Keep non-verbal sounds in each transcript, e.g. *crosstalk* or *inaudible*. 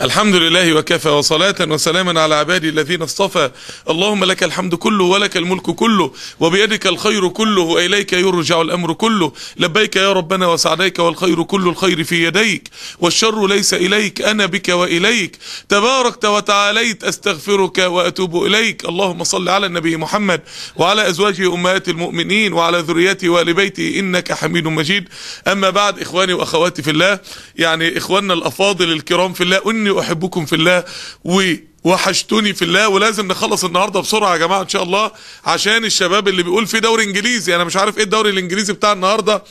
الحمد لله وكفى وصلاة وسلاما على عبادي الذين اصطفى. اللهم لك الحمد كله ولك الملك كله وبيدك الخير كله وإليك يرجع الأمر كله. لبيك يا ربنا وسعديك والخير كل الخير في يديك والشر ليس إليك أنا بك وإليك. تباركت وتعاليت أستغفرك وأتوب إليك. اللهم صل على النبي محمد وعلى أزواجه أمهات المؤمنين وعلى ذريته وآل بيته إنك حميد مجيد. أما بعد إخواني وأخواتي في الله يعني إخواننا الأفاضل الكرام في الله إني أحبكم في الله و وحشتوني في الله ولازم نخلص النهارده بسرعة يا جماعة إن شاء الله عشان الشباب اللي بيقول في دوري إنجليزي أنا مش عارف إيه الدوري الإنجليزي بتاع النهارده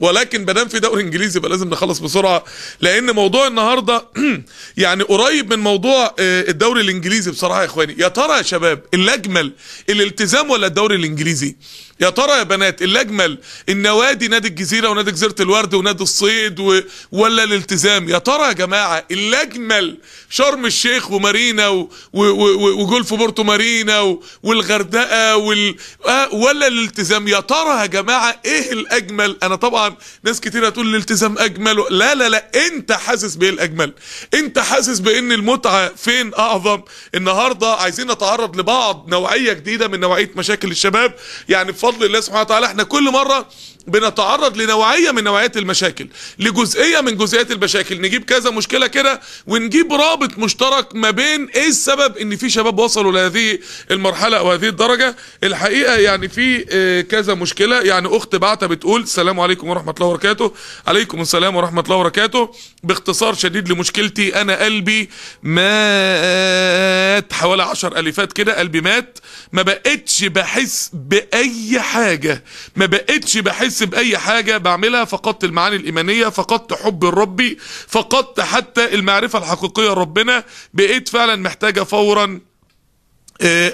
ولكن ما في دوري إنجليزي يبقى لازم نخلص بسرعة لأن موضوع النهارده *clears throat* يعني قريب من موضوع الدوري الإنجليزي بصراحة يا إخواني. يا ترى يا شباب اللي اجمل الالتزام ولا الدوري الإنجليزي؟ يا ترى يا بنات اللي اجمل النوادي نادي الجزيرة ونادي جزيرة الورد ونادي الصيد و... ولا الالتزام؟ يا ترى يا جماعة اللي اجمل شرم الشيخ ومارينا و... و... و... وجولف بورتو مارينا و... والغردقة وال... آه ولا الالتزام؟ يا ترى يا جماعة إيه الأجمل؟ أنا طبعا ناس كتير هتقول الالتزام أجمل لا لا لا أنت حاسس بإيه الأجمل؟ أنت حاسس بإن المتعة فين أعظم؟ النهارده عايزين نتعرض لبعض نوعية جديدة من نوعية مشاكل الشباب يعني بفضل الله سبحانه وتعالى إحنا كل مرة بنتعرض لنوعية من نوعيات المشاكل لجزئية من جزئيات المشاكل. نجيب كذا مشكلة كده ونجيب رابط مشترك ما بين إيه السبب إن في شباب وصلوا لهذه المرحلة أو هذه الدرجة. الحقيقة يعني في آه كذا مشكلة. يعني أخت بعتها بتقول السلام عليكم ورحمة الله وبركاته. عليكم السلام ورحمة الله وبركاته. باختصار شديد لمشكلتي أنا قلبي مات. حوالي عشر ألفات كده قلبي مات. ما بقتش بحس بأي حاجة. ما بقتش بحس بأي حاجة بعملها. فقدت المعاني الإيمانية فقدت حب ربي فقدت حتى المعرفة الحقيقية لربنا. بقيت فعلا محتاجة فورا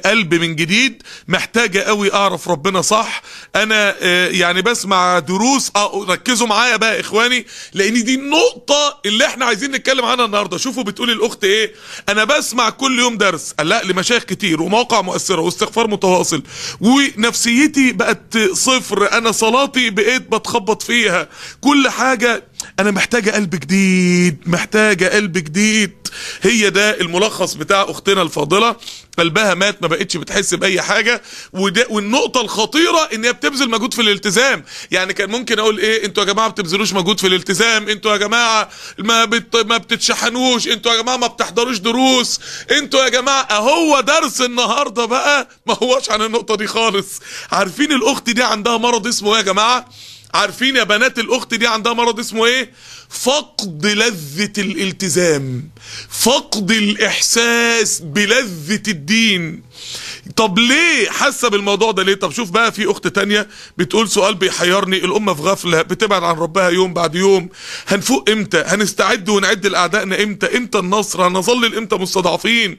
قلب من جديد محتاجة قوي أعرف ربنا صح. أنا آه يعني بسمع دروس آه ركزوا معايا بقى إخواني لأن دي النقطة اللي إحنا عايزين نتكلم عنها النهاردة. شوفوا بتقول الأخت إيه. أنا بسمع كل يوم درس لا لمشايخ كتير ومواقع مؤثرة واستغفار متواصل ونفسيتي بقت صفر أنا صلاتي بقيت بتخبط فيها. كل حاجة أنا محتاجة قلب جديد محتاجة قلب جديد. هي ده الملخص بتاع أختنا الفاضلة. قلبها مات ما بقتش بتحس بأي حاجة. وده والنقطة الخطيرة إن هي بتبذل مجهود في الالتزام. يعني كان ممكن أقول إيه أنتوا يا جماعة بتبذلوش مجهود في الالتزام. أنتوا يا جماعة ما بت... ما بتتشحنوش. أنتوا يا جماعة ما بتحضروش دروس. أنتوا يا جماعة هو درس النهاردة بقى. ما هوش عن النقطة دي خالص. عارفين الأخت دي عندها مرض اسمه إيه يا جماعة؟ عارفين يا بنات الأخت دي عندها مرض اسمه إيه؟ فقد لذة الالتزام فقد الإحساس بلذة الدين. طب ليه حاسة بالموضوع ده ليه؟ طب شوف بقى في أخت تانية بتقول سؤال بيحيرني الامه في غفلة بتبعد عن ربها يوم بعد يوم. هنفوق إمتى؟ هنستعد ونعد لأعدائنا إمتى؟ إمتى النصر؟ هنظل إمتى مستضعفين؟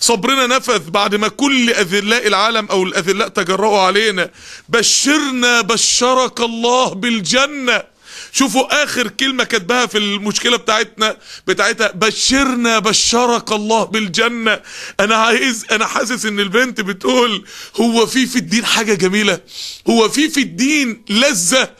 صبرنا نفذ بعد ما كل أذلاء العالم أو الأذلاء تجرؤوا علينا. بشرنا بشرك الله بالجنة. شوفوا آخر كلمة كاتباها في المشكلة بتاعتنا بتاعتها بشرنا بشرك الله بالجنة. أنا عايز أنا حاسس إن البنت بتقول هو في في الدين حاجة جميلة؟ هو في في الدين لذة؟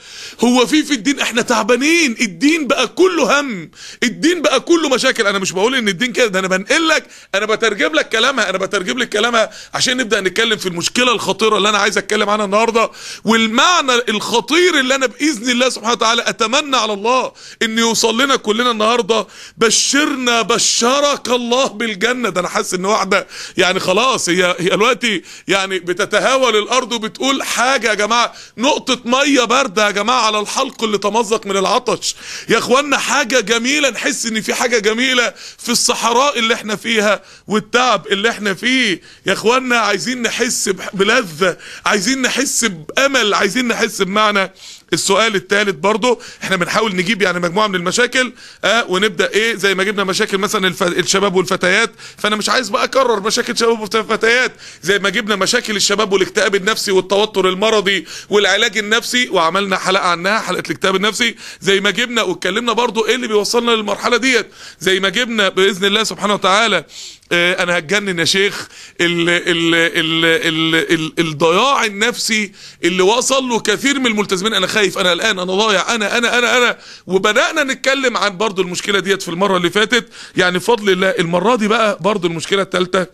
هو في في الدين إحنا تعبانين. الدين بقى كله هم. الدين بقى كله مشاكل. أنا مش بقول ان الدين كده ده أنا بنقل لك أنا بترجم لك كلامها أنا بترجم لك كلامها عشان نبدأ نتكلم في المشكلة الخطيرة اللي أنا عايز اتكلم عنها النهارده. والمعنى الخطير اللي أنا بإذن الله سبحانه وتعالى أتمنى على الله إن يوصل لنا كلنا النهارده بشرنا بشرك الله بالجنة. ده أنا حاسس ان واحدة يعني خلاص هي هي دلوقتي يعني بتتهاول الأرض وبتقول حاجة يا جماعة. نقطة مية بارده يا جماعة. على الحلق اللي تمزق من العطش. يا اخوانا حاجة جميلة نحس إن في حاجة جميلة في الصحراء اللي إحنا فيها والتعب اللي إحنا فيه. يا اخوانا عايزين نحس بلذة عايزين نحس بأمل عايزين نحس بمعنى السؤال الثالث برضه إحنا بنحاول نجيب يعني مجموعة من المشاكل آه ونبدأ إيه زي ما جبنا مشاكل مثلا الف... الشباب والفتيات فأنا مش عايز بقى أكرر مشاكل شباب وفتيات زي ما جبنا مشاكل الشباب والاكتئاب النفسي والتوتر المرضي والعلاج النفسي وعملنا حلقة عنها حلقة الاكتئاب النفسي زي ما جبنا واتكلمنا برضه إيه اللي بيوصلنا للمرحلة ديت زي ما جبنا بإذن الله سبحانه وتعالى أنا هتجنن يا شيخ. ال ال ال ال ال الضياع النفسي اللي وصل له كثير من الملتزمين. أنا خايف. أنا قلقان أنا ضايع. أنا أنا أنا أنا. وبدأنا نتكلم عن برضو المشكلة ديت في المرة اللي فاتت. يعني بفضل الله المرة دي بقى برضو المشكلة الثالثه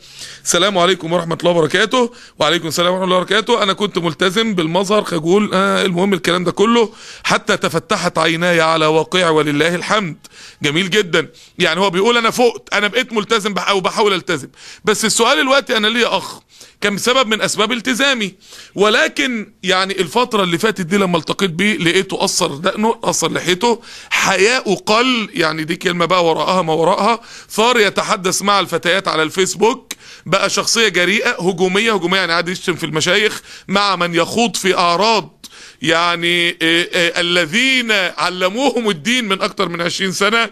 السلام عليكم ورحمة الله وبركاته. وعليكم السلام ورحمة الله وبركاته. أنا كنت ملتزم بالمظهر خجول. آه المهم الكلام ده كله حتى تفتحت عيناي على واقعي ولله الحمد. جميل جدا. يعني هو بيقول أنا فقت. أنا بقيت ملتزم أو بحاول التزم. بس السؤال دلوقتي أنا ليا أخ كان سبب من أسباب التزامي. ولكن يعني الفترة اللي فاتت دي لما التقيت بيه لقيته قصر دقنه قصر لحيته. حياءه قل يعني دي كلمة بقى وراءها ما وراءها. صار يتحدث مع الفتيات على الفيسبوك. بقى شخصية جريئة هجومية. هجومية يعني قاعد يشتم في المشايخ. مع من يخوض في أعراض يعني الذين علموهم الدين من أكتر من 20 سنة.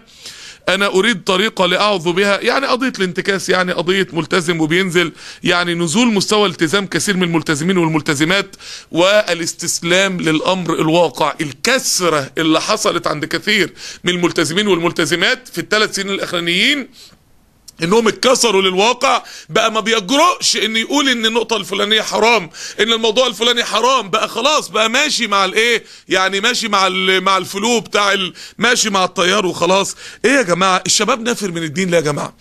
أنا أريد طريقة لأعظ بها. يعني قضية الانتكاس يعني قضية ملتزم وبينزل. يعني نزول مستوى التزام كثير من الملتزمين والملتزمات والاستسلام للأمر الواقع. الكسرة اللي حصلت عند كثير من الملتزمين والملتزمات في الثلاث سنين الأخرانيين إنهم اتكسروا للواقع بقى ما بيجرؤش ان يقول إن النقطة الفلانية حرام إن الموضوع الفلاني حرام بقى خلاص بقى ماشي مع الايه يعني ماشي مع مع الفلو بتاع ماشي مع التيار وخلاص. إيه يا جماعة؟ الشباب نافر من الدين ليه يا جماعة؟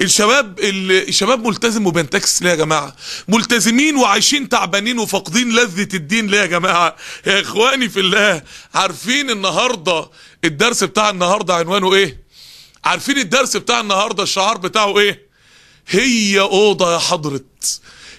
الشباب ال- الشباب ملتزم وبينتكس ليه يا جماعة؟ ملتزمين وعايشين تعبانين وفاقدين لذة الدين ليه يا جماعة؟ يا إخواني في الله عارفين النهارده الدرس بتاع النهارده عنوانه إيه؟ عارفين الدرس بتاع النهارده الشعار بتاعه إيه؟ هي أوضة يا حضره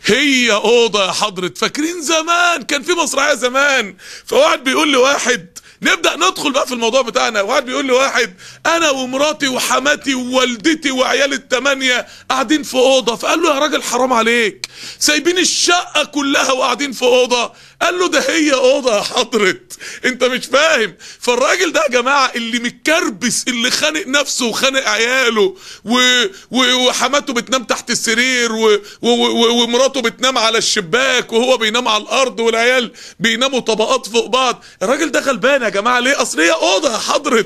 هي أوضة يا حضره فاكرين زمان كان في مسرحية زمان فواحد بيقول لواحد نبدأ ندخل بقى في الموضوع بتاعنا. واحد بيقول لواحد أنا ومراتي وحماتي ووالدتي وعيالي الثمانيه قاعدين في أوضة. فقال له يا راجل حرام عليك. سايبين الشقة كلها وقاعدين في أوضة. قال له ده هي أوضة يا حضرة. أنت مش فاهم. فالراجل ده يا جماعة اللي متكربس اللي خانق نفسه وخانق عياله و... و... وحماته بتنام تحت السرير و... و... و... ومراته بتنام على الشباك وهو بينام على الأرض والعيال بيناموا طبقات فوق بعض. الراجل ده غلبان يا جماعة. ليه؟ أصل هي أوضة يا حضرة.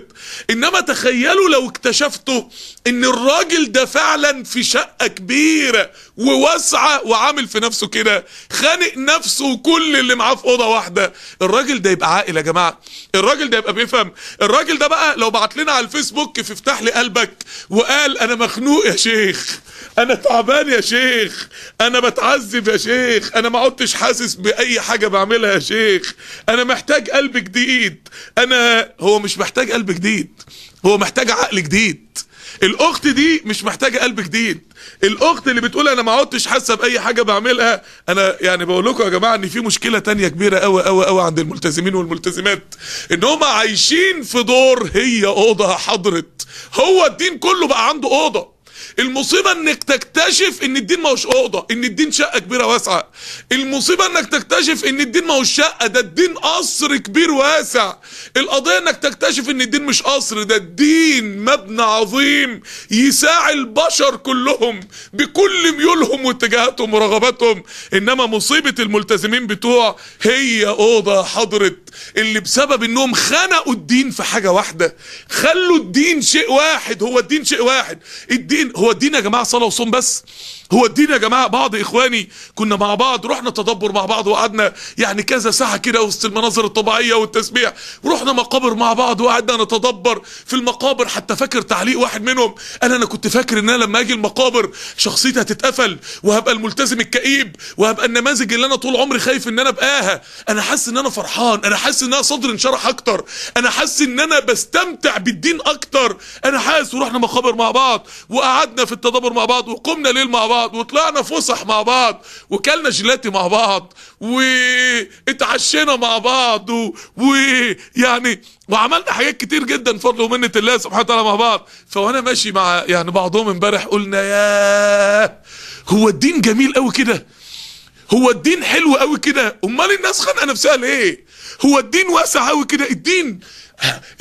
إنما تخيلوا لو اكتشفتوا إن الراجل ده فعلا في شقة كبيرة وواسعة وعامل في نفسه كده خانق نفسه وكل اللي معاه في أوضة واحدة. الراجل ده يبقى عاقل يا جماعة. الراجل ده يبقى بيفهم. الراجل ده بقى لو بعت لنا على الفيسبوك في افتح لي قلبك وقال أنا مخنوق يا شيخ أنا تعبان يا شيخ أنا بتعذب يا شيخ أنا ما عدتش حاسس بأي حاجة بعملها يا شيخ أنا محتاج قلب جديد. أنا هو مش محتاج قلب جديد هو محتاج عقل جديد. الاخت دي مش محتاجة قلب جديد. الاخت اللي بتقول أنا ما عدتش حاسة بأي حاجة بعملها أنا يعني بقول لكم يا جماعة ان في مشكلة تانية كبيرة قوي قوي قوي عند الملتزمين والملتزمات. ان هم عايشين في دور هي أوضة حضرت. هو الدين كله بقى عنده أوضة. المصيبة إنك تكتشف إن الدين ما هوش أوضة إن الدين شقة كبيرة واسعة. المصيبة إنك تكتشف إن الدين ما هوش شقة ده الدين قصر كبير واسع. القضية إنك تكتشف إن الدين مش قصر ده الدين مبنى عظيم يساعي البشر كلهم بكل ميولهم واتجاهاتهم ورغباتهم. إنما مصيبة الملتزمين بتوع هي أوضة حضرت اللي بسبب إنهم خنقوا الدين في حاجة واحدة. خلوا الدين شيء واحد هو الدين شيء واحد. الدين هو الدين يا جماعة صلاة وصوم بس؟ هو الدين يا جماعة بعض إخواني كنا مع بعض رحنا تدبر مع بعض وقعدنا يعني كذا ساعة كده وسط المناظر الطبيعية والتسبيح. ورحنا مقابر مع بعض وقعدنا نتدبر في المقابر. حتى فاكر تعليق واحد منهم؟ أنا أنا كنت فاكر إن أنا لما أجي المقابر شخصيتي هتتقفل وهبقى الملتزم الكئيب وهبقى النماذج اللي أنا طول عمري خايف إن أنا أبقاها. أنا حاسس إن أنا فرحان أنا حاسس إن أنا صدري انشرح أكتر. أنا حاسس إن أنا بستمتع بالدين أكتر. أنا حاسس ورحنا مقابر مع بعض وقعدنا في التدبر مع بعض وقمنا ليل مع بعض. وطلعنا فسح مع بعض وكلنا جيلاتي مع بعض واتعشينا مع بعض و- ويعني وعملنا حاجات كتير جدا فضل ومنة الله سبحانه وتعالى مع بعض. فوانا ماشي مع يعني بعضهم امبارح قلنا ياه هو الدين جميل قوي كده. هو الدين حلو قوي كده. أمال الناس خانقة نفسها ليه؟ هو الدين واسع قوي كده. الدين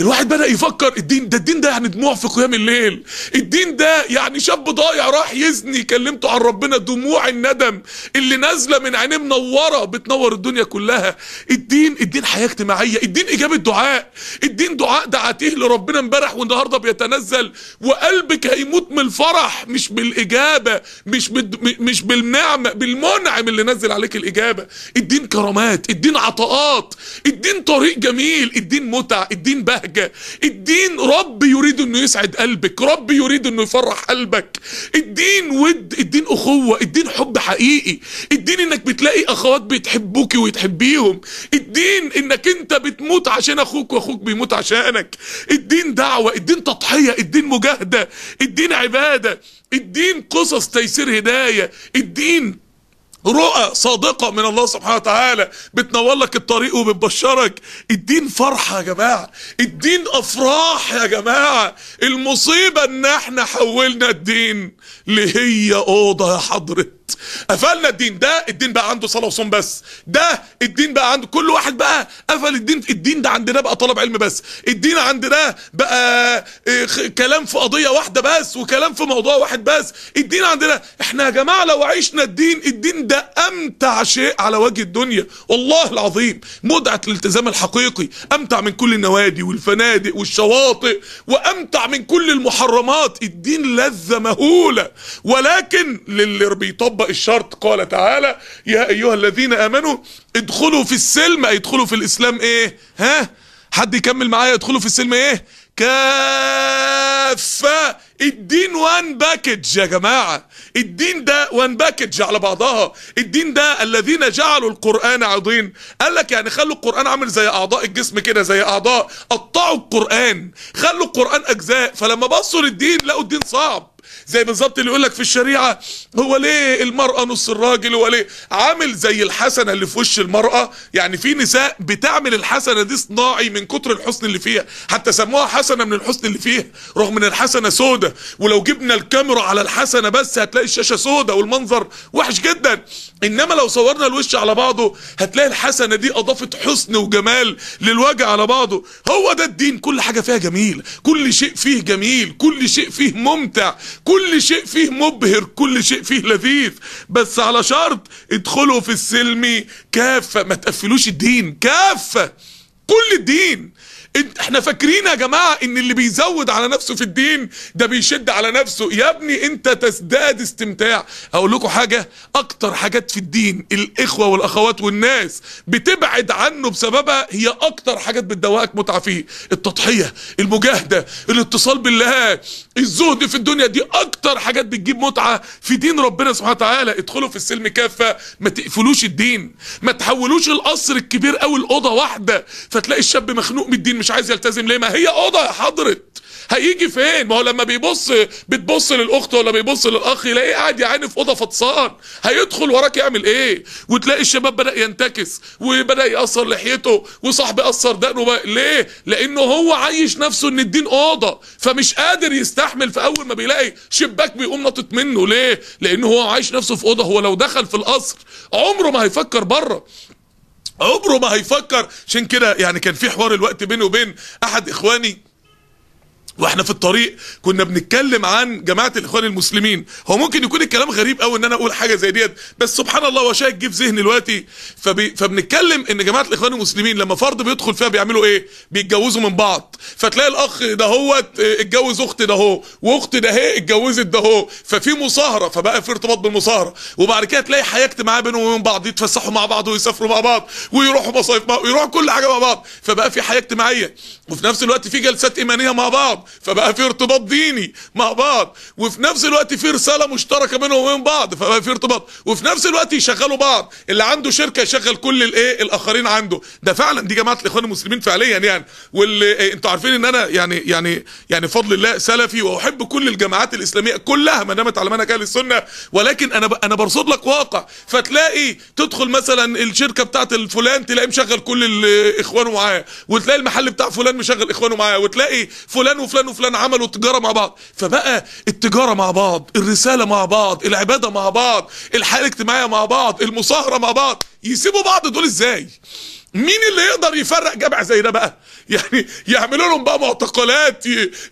الواحد بدأ يفكر الدين ده الدين ده يعني دموع في قيام الليل. الدين ده يعني شاب ضايع راح يزني كلمته عن ربنا دموع الندم اللي نازلة من عينيه منورة بتنور الدنيا كلها. الدين الدين حياة اجتماعية. الدين اجابه دعاء الدين دعاء دعاتيه لربنا امبارح والنهاردة بيتنزل. وقلبك هيموت من الفرح مش بالإجابة مش مش بالنعمه بالمنعم اللي نزل عليك الإجابة. الدين كرامات الدين عطاءات. الدين طريق جميل. الدين متع. الدين بهجة. الدين رب يريد إنه يسعد قلبك رب يريد إنه يفرح قلبك. الدين ود الدين أخوة الدين حب حقيقي. الدين إنك بتلاقي أخوات بتحبوك وتحبيهم الدين إنك أنت بتموت عشان أخوك وأخوك بيموت عشانك. الدين دعوة الدين تضحية الدين مجاهدة الدين عبادة. الدين قصص تيسير هداية. الدين رؤى صادقة من الله سبحانه وتعالى. بتنور لك الطريق وبتبشرك. الدين فرحة يا جماعة. الدين أفراح يا جماعة. المصيبة إن إحنا حولنا الدين لهي أوضة يا حضرة. قفلنا الدين. ده الدين بقى عنده صلاة وصوم بس. ده الدين بقى عنده كل واحد بقى قفل الدين. الدين ده عندنا بقى طلب علم بس. الدين عندنا بقى خ- كلام في قضية واحدة بس وكلام في موضوع واحد بس. الدين عندنا إحنا يا جماعة لو عشنا الدين الدين ده أمتع شيء على وجه الدنيا. والله العظيم متعة الالتزام الحقيقي أمتع من كل النوادي والفنادق والشواطئ وأمتع من كل المحرمات. الدين لذة مهولة. ولكن للي بيطبق الشرط قال تعالى يا أيها الذين آمنوا ادخلوا في السلم. أي ادخلوا في الإسلام إيه؟ ها؟ حد يكمل معايا؟ ادخلوا في السلم إيه؟ كافة. الدين one package يا جماعة. الدين ده one package على بعضها. الدين ده الذين جعلوا القرآن عضين قال لك يعني خلوا القرآن عامل زي أعضاء الجسم كده زي أعضاء قطعوا القرآن. خلوا القرآن أجزاء. فلما بصوا للدين لقوا الدين صعب. زي بالظبط اللي يقول لك في الشريعة هو ليه المرأة نص الراجل هو ليه؟ عامل زي الحسنة اللي في وش المرأة. يعني في نساء بتعمل الحسنة دي صناعي من كتر الحسن اللي فيها. حتى سموها حسنة من الحسن اللي فيها رغم إن الحسنة سودة. ولو جبنا الكاميرا على الحسنة بس هتلاقي الشاشة سودة والمنظر وحش جدا. إنما لو صورنا الوش على بعضه هتلاقي الحسنة دي أضافت حسن وجمال للوجه على بعضه. هو ده الدين. كل حاجة فيها جميل. كل شيء فيه جميل. كل شيء فيه ممتع. كل شيء فيه مبهر كل شيء فيه لذيذ. بس على شرط ادخلوا في السلم كافة ما تقفلوش الدين كافة. كل الدين انت- إحنا فاكرين يا جماعة إن اللي بيزود على نفسه في الدين ده بيشد على نفسه. يا ابني أنت تزداد استمتاع. أقول لكم حاجة أكتر حاجات في الدين الإخوة والأخوات والناس بتبعد عنه بسببها هي أكتر حاجات بتدوقك متعة فيه. التضحية المجاهدة الاتصال بالله الزهد في الدنيا دي أكتر حاجات بتجيب متعة في دين ربنا سبحانه وتعالى. ادخلوا في السلم كافة ما تقفلوش الدين ما تحولوش القصر الكبير قوي الأوضة واحدة فتلاقي الشاب مخنوق من الدين مش عايز يلتزم. ليه؟ ما هي أوضة يا حضرت هيجي فين؟ ما هو لما بيبص بتبص للأخت ولا بيبص للأخ يلاقيه قاعد يا عيني في أوضة فطسان. هيدخل وراك يعمل إيه؟ وتلاقي الشباب بدأ ينتكس وبدأ يقصر لحيته وصاحبي قصر دقنه بقى. ليه؟ لأنه هو عايش نفسه إن الدين أوضة فمش قادر يستحمل في أول ما بيلاقي شباك بيقوم ناطط منه. ليه؟ لأنه هو عايش نفسه في أوضة هو لو دخل في القصر عمره ما هيفكر بره. عمره ما هيفكر عشان كده يعني كان في حوار الوقت بيني وبين أحد إخواني وإحنا في الطريق كنا بنتكلم عن جماعة الإخوان المسلمين. هو ممكن يكون الكلام غريب قوي إن أنا أقول حاجة زي ديت بس سبحان الله شيء جه في ذهني دلوقتي. فبي فبنتكلم إن جماعة الإخوان المسلمين لما فرد بيدخل فيها بيعملوا إيه؟ بيتجوزوا من بعض. فتلاقي الأخ ده هو اتجوز اخت ده هو واخت ده هي اتجوزت ده هو. ففي مصاهرة فبقى في ارتباط بالمصاهرة. وبعد كده تلاقي حياة اجتماعية بينهم وبين بعض يتفسحوا مع بعض ويسافروا مع بعض ويروحوا مصايف ويروحوا كل حاجة مع بعض. فبقى في حياة اجتماعية. وفي نفس الوقت في جلسات إيمانية مع بعض. فبقى في ارتباط ديني مع بعض وفي نفس الوقت في رسالة مشتركة بينهم وبين بعض فبقى في ارتباط. وفي نفس الوقت يشغلوا بعض. اللي عنده شركة يشغل كل الايه؟ الآخرين عنده. ده فعلا دي جماعة الإخوان المسلمين فعليا يعني. واللي إيه أنتوا عارفين إن أنا يعني يعني يعني بفضل الله سلفي وأحب كل الجماعات الإسلامية كلها ما دامت على منهج أهل السنة. ولكن أنا. أنا برصد لك واقع. فتلاقي تدخل مثلا الشركة بتاعت الفلان تلاقيه مشغل كل اخوانه معاه وتلاقي المحل بتاع فلان مشغل إخوانه معاه وتلاقي فلان وفلان وفلان عملوا تجاره مع بعض. فبقى التجارة مع بعض الرسالة مع بعض العبادة مع بعض الحياة الاجتماعية مع بعض المصاهرة مع بعض. يسيبوا بعض دول إزاي؟ مين اللي يقدر يفرق جمع زي ده بقى؟ *laughs* يعني يعملوا لهم بقى معتقلات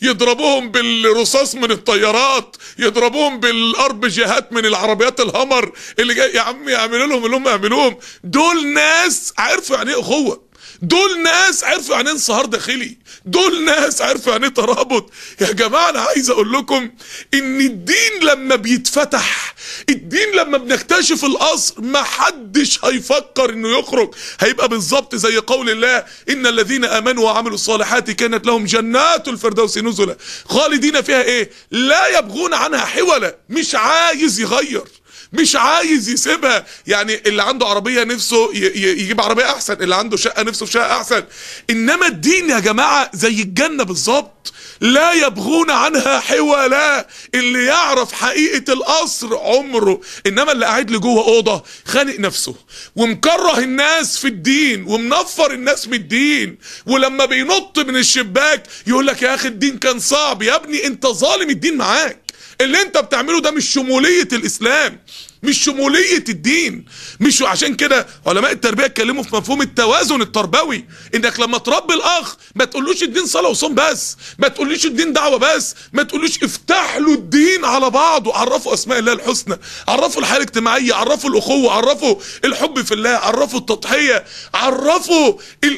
يضربوهم بالرصاص من الطيارات يضربوهم بالارب جهات من العربيات الهمر اللي جاي يا عم يعملوا لهم اللي هم يعملوهم. دول ناس عرفوا يعني إيه أخوة. دول ناس عرفوا يعني إيه انصهار داخلي. دول ناس عرفوا يعني إيه ترابط. يا جماعة أنا عايز أقول لكم إن الدين لما بيتفتح الدين لما بنكتشف القصر ما حدش هيفكر إنه يخرج. هيبقى بالظبط زي قول الله إن الذين آمنوا وعملوا الصالحات كانت لهم جنات الفردوس نزلا. خالدين فيها إيه؟ لا يبغون عنها حولا. مش عايز يغير. مش عايز يسيبها. يعني اللي عنده عربية نفسه يجيب عربية أحسن اللي عنده شقة نفسه في شقة أحسن. إنما الدين يا جماعة زي الجنة بالظبط لا يبغون عنها حولا. اللي يعرف حقيقة القصر عمره إنما اللي قاعد لي جوه أوضة خانق نفسه ومكره الناس في الدين ومنفر الناس من الدين. ولما بينط من الشباك يقول لك يا أخي الدين كان صعب. يا ابني أنت ظالم الدين معاك. اللي انت بتعمله ده مش شمولية الإسلام. مش شمولية الدين. مش عشان كده علماء التربية اتكلموا في مفهوم التوازن التربوي. إنك لما تربي الأخ ما تقولوش الدين صلاة وصوم بس ما تقولوش الدين دعوة بس ما تقولوش افتح له الدين على بعضه. عرفوا أسماء الله الحسنى عرفوا الحياة الاجتماعية عرفوا الأخوة عرفوا الحب في الله عرفوا التضحية عرفوا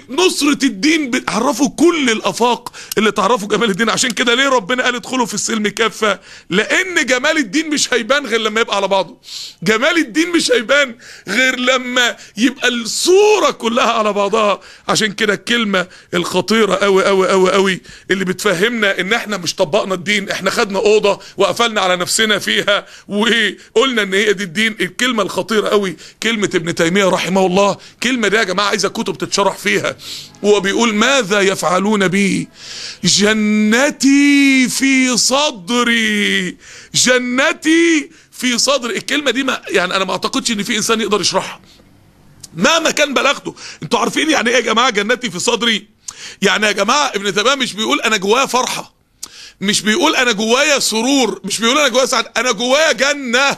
نصرة الدين عرفوا كل الأفاق اللي تعرفوا جمال الدين. عشان كده ليه ربنا قال ادخلوا في السلم كافة؟ لأن جمال الدين مش هيبان غير لما يبقى على بعضه. جمال الدين مش هيبان غير لما يبقى الصورة كلها على بعضها. عشان كده الكلمة الخطيرة قوي قوي قوي قوي اللي بتفهمنا إن إحنا مش طبقنا الدين إحنا خدنا أوضة وقفلنا على نفسنا فيها وقلنا إن هي دي الدين. الكلمة الخطيرة قوي كلمة ابن تيمية رحمه الله كلمة دي يا جماعة عايزة كتب تتشرح فيها. هو بيقول ماذا يفعلون بي؟ جنتي في صدري جنتي في صدري الكلمة دي ما يعني أنا ما أعتقدش إن في إنسان يقدر يشرحها. مهما كان بلغته. أنتوا عارفين يعني إيه يا جماعة جنتي في صدري؟ يعني يا جماعة ابن تمام مش بيقول أنا جوايا فرحة. مش بيقول أنا جوايا سرور. مش بيقول أنا جوايا سعادة. أنا جوايا جنة.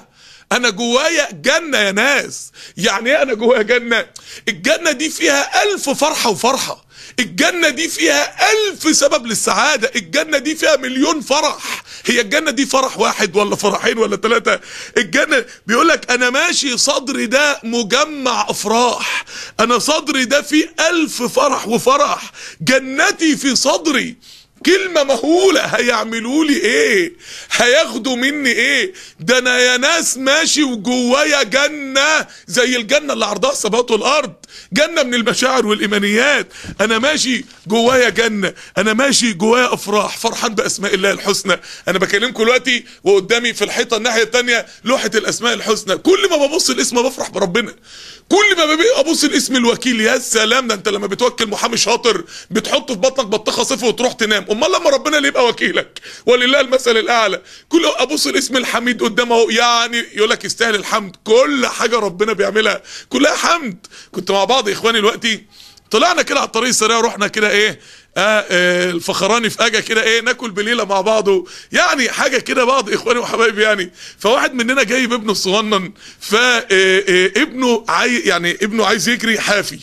أنا جوايا جنة يا ناس. يعني إيه أنا جوايا جنة؟ الجنة دي فيها ألف فرحة وفرحة. الجنة دي فيها ألف سبب للسعادة الجنة دي فيها مليون فرح. هي الجنة دي فرح واحد ولا فرحين ولا ثلاثة الجنة بيقولك أنا ماشي صدري ده مجمع أفراح. أنا صدري ده فيه ألف فرح وفرح. جنتي في صدري كلمة مهولة. هيعملوا لي إيه؟ هياخدوا مني إيه؟ ده أنا يا ناس ماشي وجوايا جنة زي الجنة اللي عرضها السماوات والأرض. جنة من المشاعر والإيمانيات. أنا ماشي جوايا جنة. أنا ماشي جوايا أفراح. فرحان بأسماء الله الحسنى. أنا بكلمكم دلوقتي وقدامي في الحيطة الناحية التانية لوحة الأسماء الحسنى. كل ما ببص الاسم بفرح بربنا. كل ما أبص الاسم الوكيل يا سلام ده أنت لما بتوكل محامي شاطر بتحطه في بطنك بطيخه صفر وتروح تنام. أمال لما ربنا اللي يبقى وكيلك. ولله المثل الأعلى. كل أبص الاسم الحميد قدامه يعني يقول لك يستاهل الحمد. كل حاجة ربنا بيعملها. كلها حمد. كنت مع بعض إخواني دلوقتي. طلعنا كده على الطريق السريع رحنا كده إيه؟ آه, آه الفخراني في آجا كده إيه ناكل بليلة مع بعض يعني حاجة كده بعض إخواني وحبايبي يعني. فواحد مننا جايب ابنه الصغنن فابنه عاي يعني ابنه عايز يجري حافي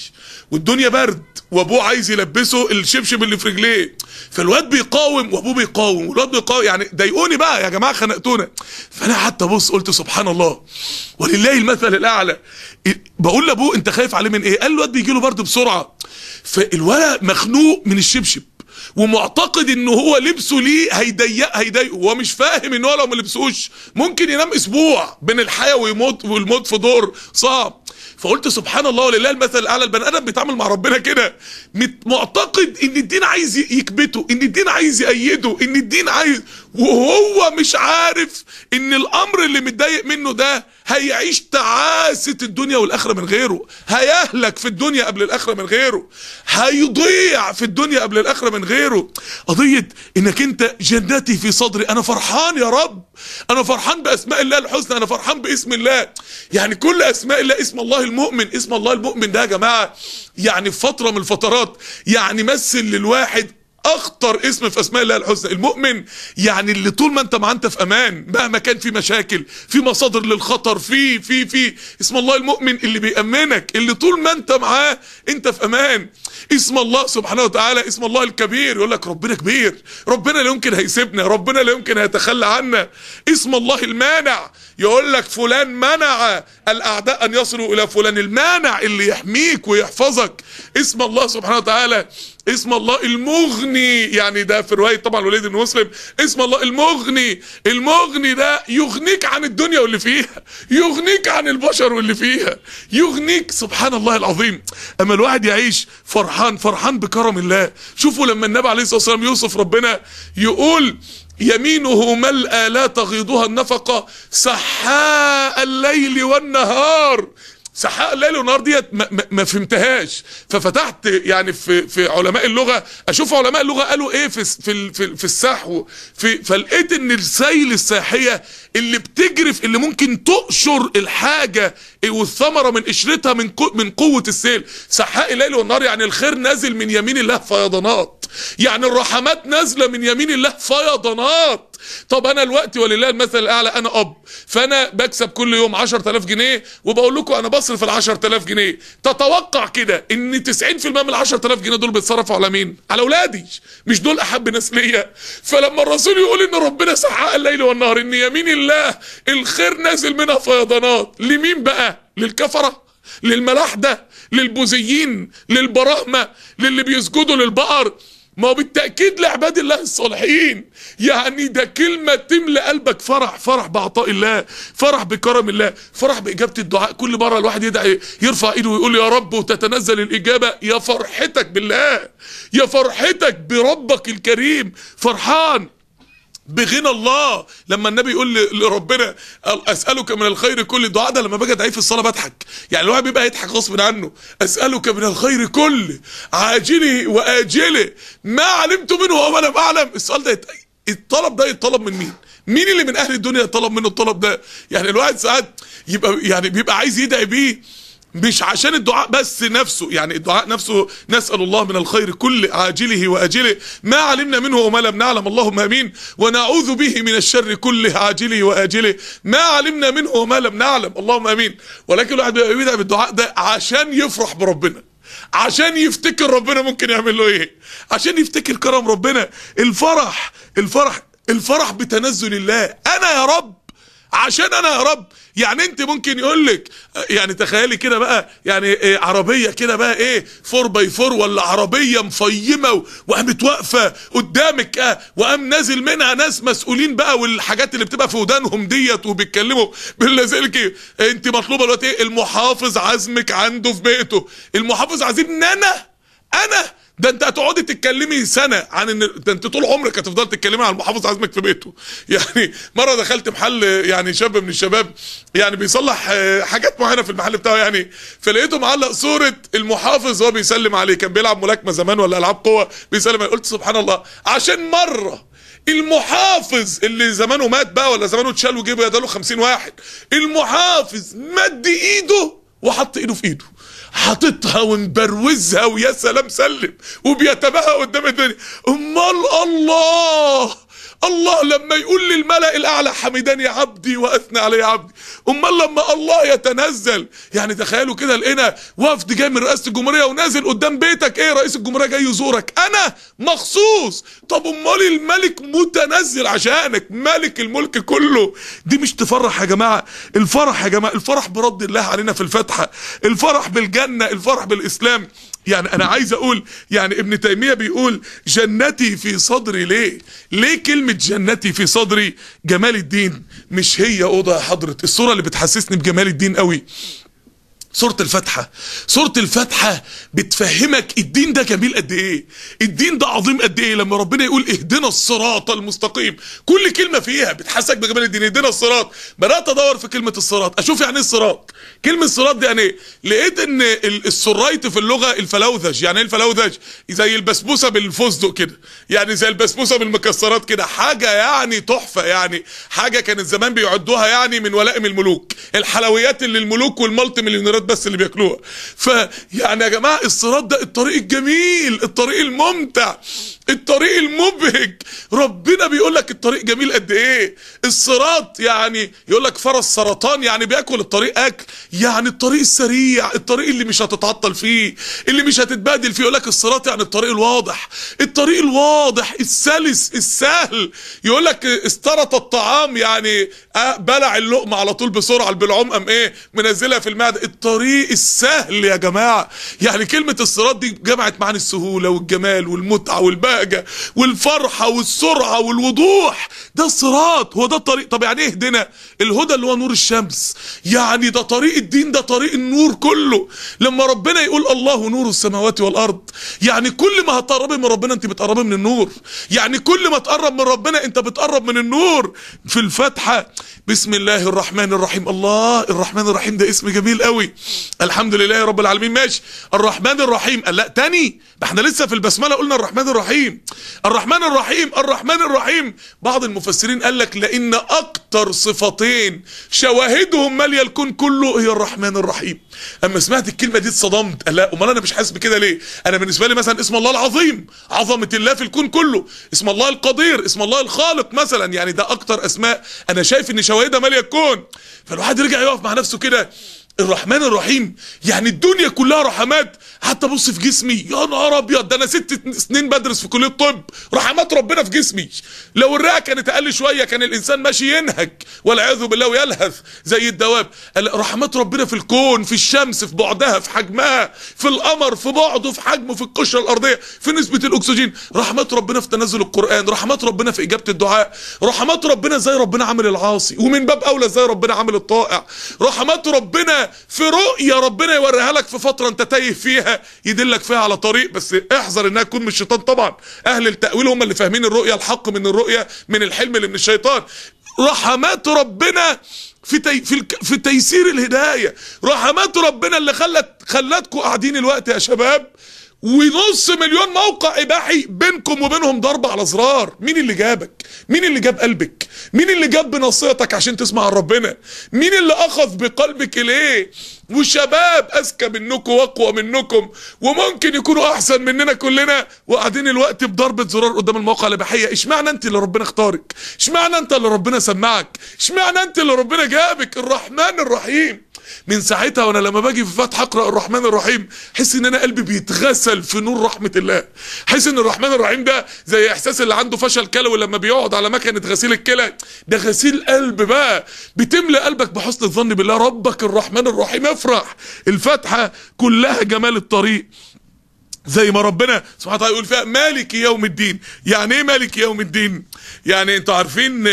والدنيا برد وأبوه عايز يلبسه الشبشب اللي في رجليه. فالواد بيقاوم وأبوه بيقاوم والواد بيقاوم. يعني ضايقوني بقى يا جماعة خنقتونا. فأنا حتى بص قلت سبحان الله. ولله المثل الأعلى. بقول لأبوه أنت خايف عليه من إيه؟ قال الواد بيجي له برد بسرعة. فالولد مخنوق من الشبشب ومعتقد ان هو لبسه ليه هيضيق هيضايقه هو مش فاهم إن هو لو ما لبسوش ممكن ينام أسبوع بين الحياة ويموت والموت في دور صعب. فقلت سبحان الله ولله المثل الأعلى البني آدم بيتعامل مع ربنا كده. معتقد إن الدين عايز يكبته إن الدين عايز يأيده إن الدين عايز وهو مش عارف إن الأمر اللي متضايق منه ده هيعيش تعاسة الدنيا والآخرة من غيره. هيهلك في الدنيا قبل الآخرة من غيره. هيضيع في الدنيا قبل الآخرة من غيره. قضية إنك أنت جنتي في صدري أنا فرحان يا رب. أنا فرحان بأسماء الله الحسنى أنا فرحان باسم الله. يعني كل أسماء الله اسم الله المؤمن اسم الله المؤمن ده يا جماعة يعني في فترة من الفترات يعني مثل للواحد أخطر اسم في أسماء الله الحسنى. المؤمن يعني اللي طول ما أنت معاه أنت في أمان مهما كان في مشاكل في مصادر للخطر في في في. اسم الله المؤمن اللي بيأمنك اللي طول ما أنت معاه أنت في أمان. اسم الله سبحانه وتعالى اسم الله الكبير. يقول لك ربنا كبير. ربنا لا يمكن هيسيبنا. ربنا لا يمكن هيتخلى عنا. اسم الله المانع. يقول لك فلان منع الأعداء أن يصلوا إلى فلان المانع اللي يحميك ويحفظك. اسم الله سبحانه وتعالى اسم الله المغني. يعني ده في رواية طبعا الوليد بن مسلم اسم الله المغني. المغني ده يغنيك عن الدنيا واللي فيها يغنيك عن البشر واللي فيها يغنيك. سبحان الله العظيم. أما الواحد يعيش فرحان فرحان بكرم الله. شوفوا لما النبي عليه الصلاة والسلام يوصف ربنا يقول يمينه ملأى لا تغيضها النفقة سحاء الليل والنهار. سحاء الليل والنهار ديت ما, ما, فهمتهاش. ففتحت يعني في في علماء اللغة أشوف علماء اللغة قالوا إيه في في في, في السحو. في فلقيت إن السيل الساحية اللي بتجري في اللي ممكن تقشر الحاجة والثمرة من قشرتها من من قوة السيل. سحاء الليل والنهار يعني الخير نازل من يمين الله فيضانات. يعني الرحمات نازلة من يمين الله فيضانات. طب أنا الوقت ولله المثل الأعلى أنا أب. فأنا بكسب كل يوم 10000 جنيه وبقول لكم أنا بصرف ال 10000 جنيه. تتوقع كده إن 90% من ال 10000 جنيه دول بيتصرفوا على مين؟ على أولادي. مش دول أحب ناس ليا. فلما الرسول يقول إن ربنا سحاء الليل والنهار إن يمين الله الخير نازل منها فيضانات لمين بقى؟ للكفرة؟ للملاحدة؟ للبوذيين؟ للبراهمة؟ للي بيسجدوا للبقر؟ ما هو بالتأكيد لعباد الله الصالحين. يعني ده كلمة تملى قلبك فرح فرح بعطاء الله فرح بكرم الله فرح بإجابة الدعاء. كل مرة الواحد يدعي يرفع إيده ويقول يا رب وتتنزل الإجابة. يا فرحتك بالله يا فرحتك بربك الكريم. فرحان. بغنى الله. لما النبي يقول لربنا أسألك من الخير كل الدعاء ده لما باجي ادعي في الصلاة بضحك. يعني الواحد بيبقى يضحك غصب عنه. أسألك من الخير كله عاجله وآجله. ما علمت منه وما لم أعلم. السؤال ده الطلب ده يتطلب من مين؟ مين اللي من أهل الدنيا يطلب منه الطلب ده؟ يعني الواحد ساعات يبقى يعني بيبقى عايز يدعي بيه. مش عشان الدعاء بس نفسه يعني الدعاء نفسه نسأل الله من الخير كل عاجله وآجله. ما علمنا منه وما لم نعلم. اللهم آمين. ونعوذ به من الشر كله عاجله وآجله. ما علمنا منه وما لم نعلم. اللهم آمين. ولكن الواحد بيدعي بالدعاء ده عشان يفرح بربنا. عشان يفتكر ربنا ممكن يعمل له إيه؟ عشان يفتكر كرم ربنا. الفرح الفرح الفرح بتنزل الله. أنا يا رب عشان أنا يا رب يعني انت ممكن يقول لك يعني تخيلي كده بقى يعني إيه عربية كده بقى إيه 4 باي 4 ولا عربية مفيمة وقامت واقفة قدامك آه وقام نازل منها ناس مسؤولين بقى والحاجات اللي بتبقى في ودانهم ديت وبيتكلموا بالذلك انت مطلوبة دلوقتي إيه المحافظ عزمك عنده في بيته المحافظ عازمني أنا أنا ده انت هتقعدي تتكلمي سنة عن ان ده انت طول عمرك هتفضل تتكلمي عن المحافظ عازمك في بيته. *laughs* يعني مرة دخلت محل يعني شاب من الشباب يعني بيصلح حاجات معينة في المحل بتاعه يعني فلقيته معلق صورة المحافظ وهو بيسلم عليه. كان بيلعب ملاكمة زمان ولا ألعاب قوة بيسلم عليه. قلت سبحان الله عشان مرة المحافظ اللي زمانه مات بقى ولا زمانه اتشال وجيبه يداله 50 واحد المحافظ مد إيده وحط إيده في إيده. حاططها ومبروزها ويا سلام سلم وبيتباهى قدام الدنيا. أمال الله! الله لما يقول للملأ الأعلى حمدني عبدي وأثنى علي عبدي. أمال لما الله يتنزل يعني تخيلوا كده لقينا وفد جاي من رئاسة الجمهورية ونازل قدام بيتك إيه رئيس الجمهورية جاي يزورك؟ أنا؟ مخصوص. طب أمال الملك متنزل عشانك ملك الملك كله. دي مش تفرح يا جماعة الفرح يا جماعة الفرح برد الله علينا في الفاتحة الفرح بالجنة الفرح بالإسلام. يعني أنا عايز أقول يعني ابن تيمية بيقول جنتي في صدري ليه؟ ليه كلمة جنتي في صدري؟ جمال الدين مش هي أوضة يا حضرة؟ الصورة اللي بتحسسني بجمال الدين قوي. سورة الفاتحة. سورة الفاتحة بتفهمك الدين ده جميل قد إيه. الدين ده عظيم قد إيه. لما ربنا يقول اهدنا الصراط المستقيم. كل كلمة فيها بتحسسك بجمال الدين. اهدنا الصراط. بدأت أدور في كلمة الصراط. أشوف يعني إيه الصراط. كلمة الصراط دي يعني إيه؟ لقيت إن السرايت في اللغة الفلوذج. يعني إيه الفلوذج؟ زي البسبوسة بالفستق كده. يعني زي البسبوسة بالمكسرات كده. حاجة يعني تحفة يعني. حاجة كانت زمان بيعدوها يعني من ولائم الملوك. الحلويات اللي الملوك والمالتي مليونيرات بس اللي بياكلوها. فيعني يا جماعة الصراط ده الطريق الجميل الطريق الممتع. الطريق المبهج. ربنا بيقول لك الطريق جميل قد إيه؟ الصراط يعني يقول لك فرس سرطان يعني بياكل الطريق أكل. يعني الطريق السريع الطريق اللي مش هتتعطل فيه اللي مش هتتبهدل فيه. يقول لك الصراط يعني الطريق الواضح. الطريق الواضح السلس السهل. يقول لك استرط الطعام يعني بلع اللقمة على طول بسرعة البلعوم قام إيه؟ منزلها في المعدة. الطريق السهل يا جماعة. يعني كلمة الصراط دي جمعت معاني السهولة والجمال والمتعة والبهجة. والفرحة والسرعة والوضوح. ده الصراط هو ده الطريق طب يعني إيه هدنا الهدى اللي هو نور الشمس. يعني ده طريق الدين ده طريق النور كله. لما ربنا يقول الله نور السماوات والأرض يعني كل ما هتقربي من ربنا أنت بتقربي من النور. يعني كل ما تقرب من ربنا أنت بتقرب من النور. في الفاتحة بسم الله الرحمن الرحيم. الله الرحمن الرحيم ده اسم جميل قوي. الحمد لله رب العالمين. ماشي. الرحمن الرحيم. قال لا تاني. ده إحنا لسه في البسملة قلنا الرحمن الرحيم. الرحمن الرحيم الرحمن الرحيم. بعض المفسرين قال لك لإن أكتر صفتين شواهدهم ماليه الكون كله هي الرحمن الرحيم. أما سمعت الكلمة دي اتصدمت. لا أمال أنا مش حاسس بكده ليه؟ أنا بالنسبة لي مثلا اسم الله العظيم عظمة الله في الكون كله. اسم الله القدير اسم الله الخالق مثلا. يعني ده أكتر أسماء أنا شايف إن شواهدها ماليه الكون فالواحد يرجع يقف مع نفسه كده. الرحمن الرحيم. يعني الدنيا كلها رحمات. حتى بص في جسمي. يا نهار أبيض ده أنا ست سنين بدرس في كلية الطب رحمات ربنا في جسمي. لو الرئة كانت أقل شوية كان الإنسان ماشي ينهك. والعياذ بالله ويلهث. زي الدواب. رحمات ربنا في الكون في الشمس في بعدها في حجمها في القمر في بعده في حجمه في القشرة الأرضية في نسبة الأكسجين. رحمات ربنا في تنزل القرآن. رحمات ربنا في إجابة الدعاء. رحمات ربنا إزاي ربنا عامل العاصي. ومن باب أولى إزاي ربنا عامل الطائع. رحمات ربنا في رؤية ربنا يوريها لك في فترة انت تايه فيها يدلك فيها على طريق بس احذر إنها تكون من الشيطان طبعا أهل التأويل هم اللي فاهمين الرؤية الحق من الرؤية من الحلم اللي من الشيطان. رحمات ربنا في تي في, الك في تيسير الهداية. رحمات ربنا اللي خلت خلتكم قاعدين الوقت يا شباب. ونص مليون موقع إباحي بينكم وبينهم ضرب على زرار. مين اللي جابك؟ مين اللي جاب قلبك؟ مين اللي جاب بنصيتك عشان تسمع ربنا؟ مين اللي أخذ بقلبك اليه وشباب أذكى منكم وأقوى منكم وممكن يكونوا أحسن مننا كلنا وقاعدين الوقت بضربة زرار قدام المواقع الإباحية. اشمعنى أنت اللي ربنا اختارك؟ اشمعنى أنت اللي ربنا سمعك؟ اشمعنى أنت اللي ربنا جابك؟ الرحمن الرحيم. من ساعتها وأنا لما باجي في فتح أقرأ الرحمن الرحيم احس إن أنا قلبي بيتغسل في نور رحمة الله. احس إن الرحمن الرحيم ده زي إحساس اللي عنده فشل كلوي لما بيقعد على مكنة غسيل الكلى. ده غسيل قلب بقى. بتملى قلبك بحسن الظن بالله. ربك الرحمن الرحيم. افرح الفاتحه كلها جمال الطريق. زي ما ربنا سبحانه وتعالى يقول فيها مالك يوم الدين. يعني إيه مالك يوم الدين؟ يعني أنتوا عارفين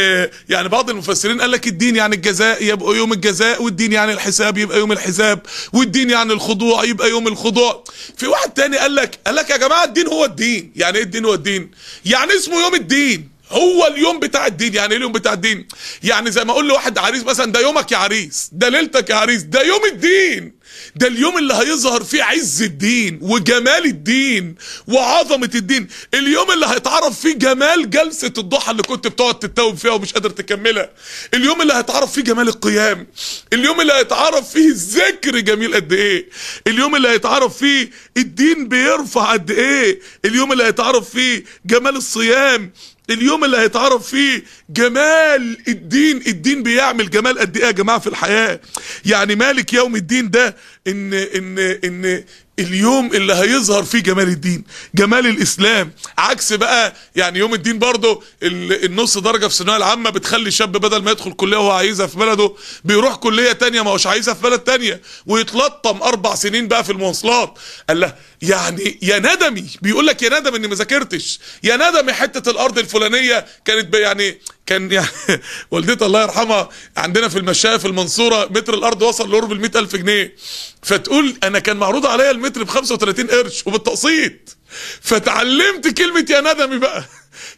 يعني بعض المفسرين قال لك الدين يعني الجزاء يبقى يوم الجزاء والدين يعني الحساب يبقى يوم الحساب. والدين يعني الخضوع يبقى يوم الخضوع. في واحد تاني قال لك قال لك يا جماعة الدين هو الدين. يعني إيه الدين هو الدين؟ يعني اسمه يوم الدين. هو اليوم بتاع الدين. يعني إيه اليوم بتاع الدين؟ يعني زي ما أقول لواحد عريس مثلا ده يومك يا عريس ده ليلتك يا عريس ده يوم الدين. ده اليوم اللي هيظهر فيه عز الدين وجمال الدين وعظمة الدين. اليوم اللي هيتعرف فيه جمال جلسة الضحى اللي كنت بتقعد تتوب فيها ومش قادر تكملها. اليوم اللي هيتعرف فيه جمال القيام. اليوم اللي هيتعرف فيه الذكر جميل قد إيه. اليوم اللي هيتعرف فيه الدين بيرفع قد إيه. اليوم اللي هيتعرف فيه جمال الصيام. اليوم اللي هيتعرف فيه جمال الدين الدين بيعمل جمال قد إيه يا جماعة في الحياة؟ يعني مالك يوم الدين ده إن إن إن اليوم اللي هيظهر فيه جمال الدين جمال الإسلام. عكس بقى يعني يوم الدين برضه النص درجة في الثانوية العامة بتخلي الشاب بدل ما يدخل كلية وهو عايزها في بلده بيروح كلية تانية ما هوش عايزها في بلد تانية ويتلطم أربع سنين بقى في المواصلات. قال له يعني يا ندمي بيقول لك يا ندم إني ما ذاكرتش. يا ندمي حتة الأرض الفلانية كانت يعني كان يعني *laughs* والدتي الله يرحمها عندنا في المشاية في المنصورة متر الأرض وصل لقرب ال 100000 جنيه. فتقول أنا كان معروض عليا المتر ب 35 قرش وبالتقسيط. فتعلمت كلمة يا ندمي بقى.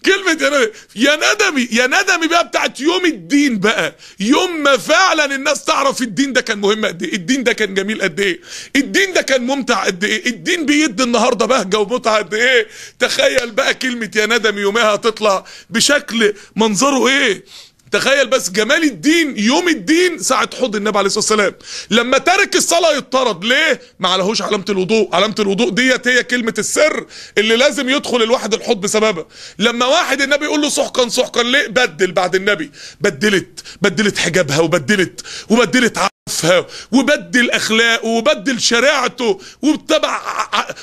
كلمة يا ندمي يا ندمي يا ندمي بقى بتاعت يوم الدين بقى. يوم ما فعلا الناس تعرف الدين ده كان مهم قد إيه الدين ده كان جميل قد إيه الدين ده كان ممتع قد إيه الدين بيدي النهارده بهجة ومتعة قد إيه. تخيل بقى كلمة يا ندمي يومها هتطلع بشكل منظره إيه؟ تخيل بس جمال الدين يوم الدين ساعة حوض النبي عليه الصلاة والسلام. لما ترك الصلاة يطرد ليه؟ ما عليهوش علامة الوضوء. علامة الوضوء ديت هي كلمة السر اللي لازم يدخل الواحد الحوض بسببها. لما واحد النبي يقول له سحقا سحقا ليه؟ بدل بعد النبي. بدلت بدلت حجابها وبدلت وبدلت وبدل أخلاقه وبدل شريعته واتبع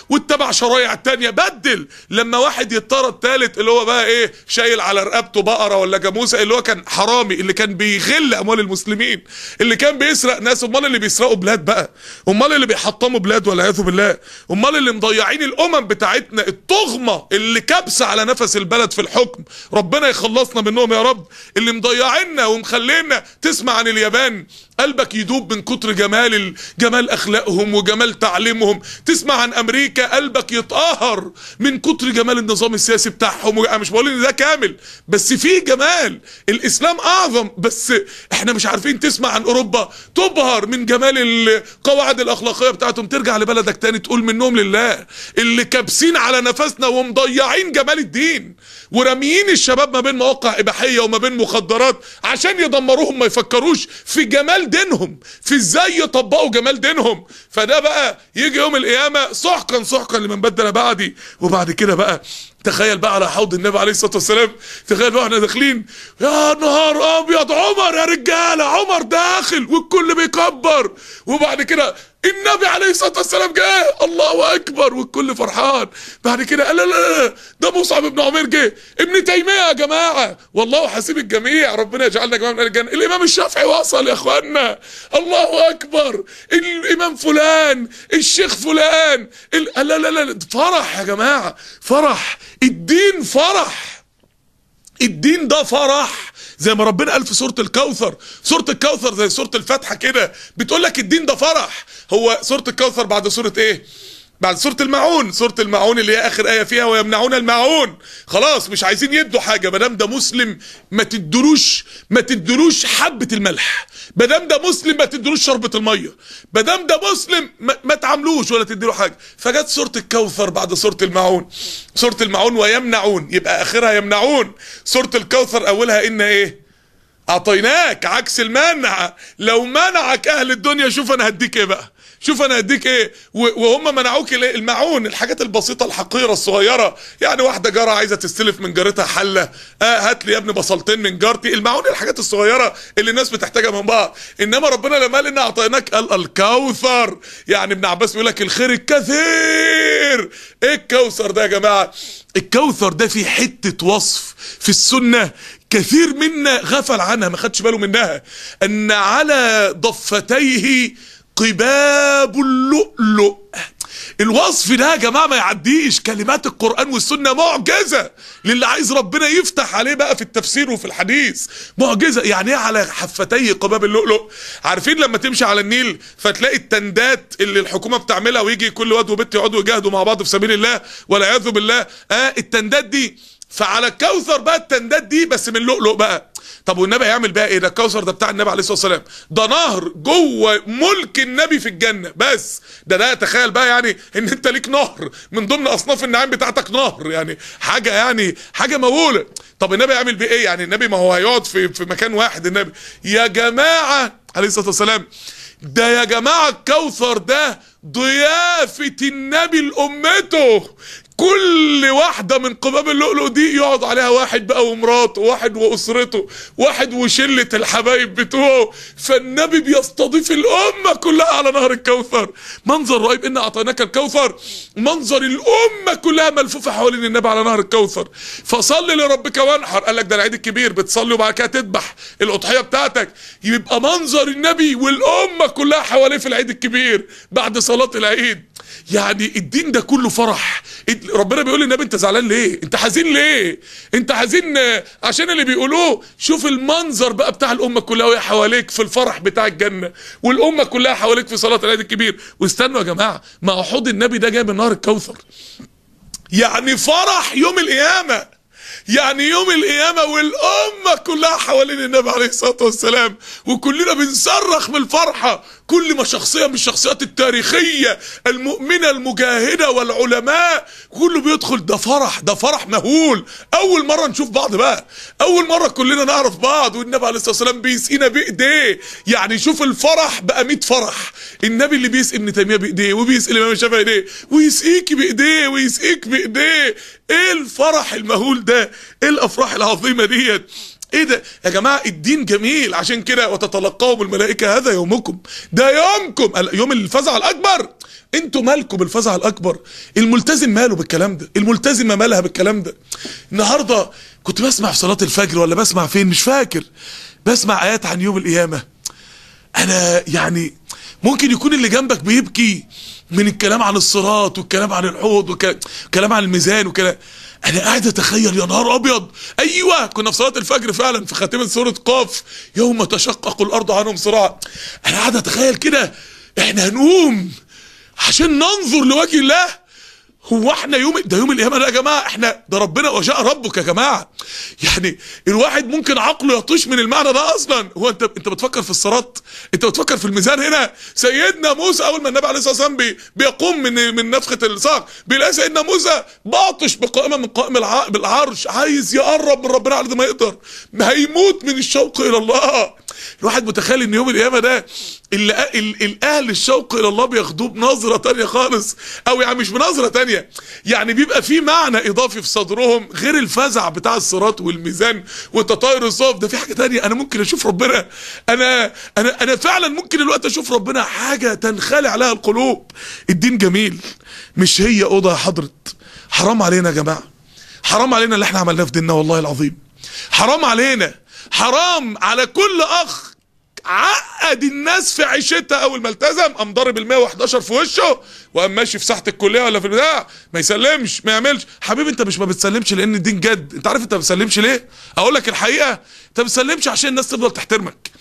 واتبع شرايع تانية. بدل لما واحد يضطرد تالت اللي هو بقى إيه شايل على رقبته بقرة ولا جاموسة اللي هو كان حرامي اللي كان بيغل أموال المسلمين اللي كان بيسرق ناس أمال اللي بيسرقوا بلاد بقى؟ أمال اللي بيحطموا بلاد والعياذ بالله؟ أمال اللي مضيعين الأمم بتاعتنا الطغمة اللي كابسة على نفس البلد في الحكم. ربنا يخلصنا منهم يا رب. اللي مضيعيننا ومخلينا تسمع عن اليابان. قلبك يدوب من كتر جمال ال- جمال أخلاقهم وجمال تعليمهم. تسمع عن أمريكا قلبك يتقهر من كتر جمال النظام السياسي بتاعهم. أنا مش بقول إن ده كامل بس في جمال. الإسلام أعظم بس إحنا مش عارفين تسمع عن أوروبا. تبهر من جمال القواعد الأخلاقية بتاعتهم. ترجع لبلدك تاني تقول منهم لله. اللي كابسين على نفسنا ومضيعين جمال الدين. وراميين الشباب ما بين مواقع إباحية وما بين مخدرات عشان يدمروهم ما يفكروش في جمال دينهم في إزاي يطبقوا جمال دينهم. فده بقى يجي يوم القيامة سحقا سحقا لمن بدل بعدي. وبعد كده بقى تخيل بقى على حوض النبي عليه الصلاة والسلام. تخيل بقى داخلين يا نهار أبيض عمر يا رجالة عمر داخل والكل بيكبر. وبعد كده النبي عليه الصلاة والسلام جه الله أكبر والكل فرحان. بعد كده قال لا لا لا ده مصعب بن عمير جه. ابن تيمية يا جماعة. والله حسيب الجميع. ربنا يجعلنا جميعا من الجنة. الإمام الشافعي وصل يا أخوانا. الله أكبر. الإمام فلان الشيخ فلان. لا لا لا فرح يا جماعة. فرح. الدين فرح. الدين ده فرح. زي ما ربنا قال في سورة الكوثر. سورة الكوثر زي سورة الفاتحة كده. بتقول لك الدين ده فرح. هو سورة الكوثر بعد سورة إيه؟ بعد سورة المعون سورة المعون اللي هي آخر آية فيها ويمنعون المعون خلاص مش عايزين يدوا حاجة. مادام ده مسلم ما تدلوش ما تدلوش حبة الملح. مادام ده مسلم ما تدلوش شربة المية. مادام ده مسلم ما, ما تعاملوش ولا تديله حاجة. فجت سورة الكوثر بعد سورة المعون سورة المعون ويمنعون. يبقى آخرها يمنعون. سورة الكوثر أولها إن إيه؟ أعطيناك عكس المنع. لو منعك أهل الدنيا شوف أنا هديك إيه بقى؟ شوف أنا هديك إيه. وهم منعوك؟ المعون الحاجات البسيطة الحقيرة الصغيرة. يعني واحدة جارة عايزة تستلف من جارتها حلة. آه هات لي يا ابني بصلتين من جارتي. المعون الحاجات الصغيرة اللي الناس بتحتاجها من بعض. إنما ربنا لما قال إن أعطيناك الكوثر. يعني ابن عباس بيقول لك الخير الكثير. إيه الكوثر ده يا جماعة؟ الكوثر ده في حتة وصف في السنة كثير منا غفل عنها ما خدش باله منها. أن على ضفتيه قباب اللؤلؤ. الوصف ده يا جماعة ما يعديش. كلمات القرآن والسنة معجزة. للي عايز ربنا يفتح عليه بقى في التفسير وفي الحديث. معجزة. يعني إيه على حفتي قباب اللؤلؤ؟ عارفين لما تمشي على النيل فتلاقي التندات اللي الحكومة بتعملها ويجي كل واد وبنت يقعدوا يجاهدوا مع بعض في سبيل الله والعياذ بالله؟ آه التندات دي فعلى الكوثر بقى التندات دي بس من لؤلؤ بقى. طب والنبي هيعمل بقى إيه؟ ده الكوثر ده بتاع النبي عليه الصلاة والسلام. ده نهر جوه ملك النبي في الجنة. بس ده ده تخيل بقى يعني إن أنت ليك نهر من ضمن أصناف النعيم بتاعتك نهر. يعني حاجة يعني حاجة مهولة. طب النبي هيعمل بيه إيه؟ يعني النبي ما هو هيقعد في في مكان واحد. النبي يا جماعة عليه الصلاة والسلام ده يا جماعة الكوثر ده ضيافة النبي لأمته. كل واحدة من قباب اللؤلؤ دي يقعد عليها واحد بقى ومراته واحد وأسرته واحد وشلة الحبايب بتوعه. فالنبي بيستضيف الأمة كلها على نهر الكوثر. منظر رهيب إن أعطيناك الكوثر. منظر الأمة كلها ملفوفة حوالين النبي على نهر الكوثر. فصل لربك وانحر. قال لك ده العيد الكبير بتصلي وبعد كده تذبح الأضحية بتاعتك. يبقى منظر النبي والأمة كلها حواليه في العيد الكبير بعد صلاة العيد. يعني الدين ده كله فرح. ربنا بيقول للنبي انت زعلان ليه؟ انت حزين ليه؟ انت حزين عشان اللي بيقولوه. شوف المنظر بقى بتاع الأمة كلها وهي حواليك في الفرح بتاع الجنة والأمة كلها حواليك في صلاة العيد الكبير. واستنوا يا جماعة ما حوض النبي ده جاي من نهر الكوثر. يعني فرح يوم القيامة. يعني يوم القيامة والأمة كلها حوالين النبي عليه الصلاة والسلام وكلنا بنصرخ من الفرحة كل ما شخصية من الشخصيات التاريخية المؤمنة المجاهدة والعلماء كله بيدخل ده فرح ده فرح مهول. أول مرة نشوف بعض بقى أول مرة كلنا نعرف بعض والنبي عليه الصلاة والسلام بيسقينا بإيديه. يعني شوف الفرح بقى 100 فرح. النبي اللي بيسقي ابن تيمية بإيديه وبيسقي الإمام الشافعي بإيديه ويسقيك بإيديه ويسقيك بإيديه. إيه الفرح المهول ده؟ إيه الأفراح العظيمة ديت؟ إيه ده؟ يا جماعة الدين جميل. عشان كده وتتلقاهم الملائكة هذا يومكم. ده يومكم يوم الفزع الأكبر. أنتوا مالكم بالفزع الأكبر؟ الملتزم ماله بالكلام ده؟ الملتزمه مالها بالكلام ده؟ النهارده كنت بسمع في صلاة الفجر ولا بسمع فين؟ مش فاكر. بسمع آيات عن يوم القيامة. أنا يعني ممكن يكون اللي جنبك بيبكي. من الكلام عن الصراط والكلام عن الحوض والكلام عن الميزان وكلام أنا قاعد أتخيل يا نهار أبيض! أيوه كنا في صلاة الفجر فعلا في خاتمة سورة قاف يوم تشقق الأرض عنهم صراع. أنا قاعد أتخيل كده إحنا هنقوم عشان ننظر لوجه الله؟ هو إحنا يوم ده يوم القيامة يا جماعة إحنا ده ربنا وجاء ربك يا جماعة. يعني الواحد ممكن عقله يطيش من المعنى ده أصلا. هو أنت أنت بتفكر في الصراط أنت بتفكر في الميزان هنا. سيدنا موسى أول ما النبي عليه الصلاة والسلام بي بيقوم من من نفخة الصاق. بيلاقي سيدنا موسى باطش بقائمة من قائم الع... بالعرش عايز يقرب من ربنا على قد ما يقدر. هيموت من الشوق إلى الله. الواحد متخيل إن يوم القيامة ده اللي ال- الأهل الشوق إلى الله بياخدوه بنظرة تانية خالص. أو يعني مش بنظرة تانية يعني بيبقى في معنى إضافي في صدرهم غير الفزع بتاع الصراط والميزان والتطاير الصوف. ده في حاجة تانية أنا ممكن أشوف ربنا أنا أنا أنا فعلا ممكن الوقت أشوف ربنا حاجة تنخلع عليها القلوب. الدين جميل مش هي أوضة يا حضرة. حرام علينا يا جماعة حرام علينا اللي إحنا عملناه في ديننا والله العظيم. حرام علينا حرام على كل أخ عقد الناس في عيشتها اول ما التزم قام ضارب ال 111 في وشه وقام ماشي في ساحة الكلية ولا في البتاع. ما يسلمش ما يعملش. حبيبي أنت مش ما بتسلمش لأن الدين جد. أنت عارف أنت ما بتسلمش ليه؟ أقول لك الحقيقة أنت ما بتسلمش عشان الناس تفضل تحترمك.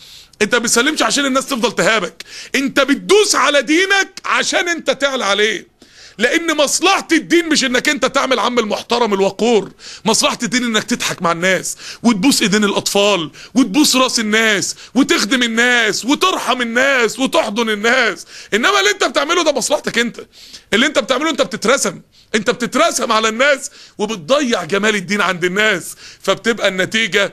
أنت ما بتسلمش عشان الناس تفضل تهابك. أنت بتدوس على دينك عشان أنت تعلى عليه. لأن مصلحة الدين مش انك انت تعمل عم المحترم الوقور. مصلحة الدين انك تضحك مع الناس وتبوس ايدين الاطفال وتبوس راس الناس وتخدم الناس وترحم الناس وتحضن الناس. انما اللي انت بتعمله ده مصلحتك انت. اللي انت بتعمله انت بتترسم. انت بتترسم على الناس وبتضيع جمال الدين عند الناس. فبتبقى النتيجة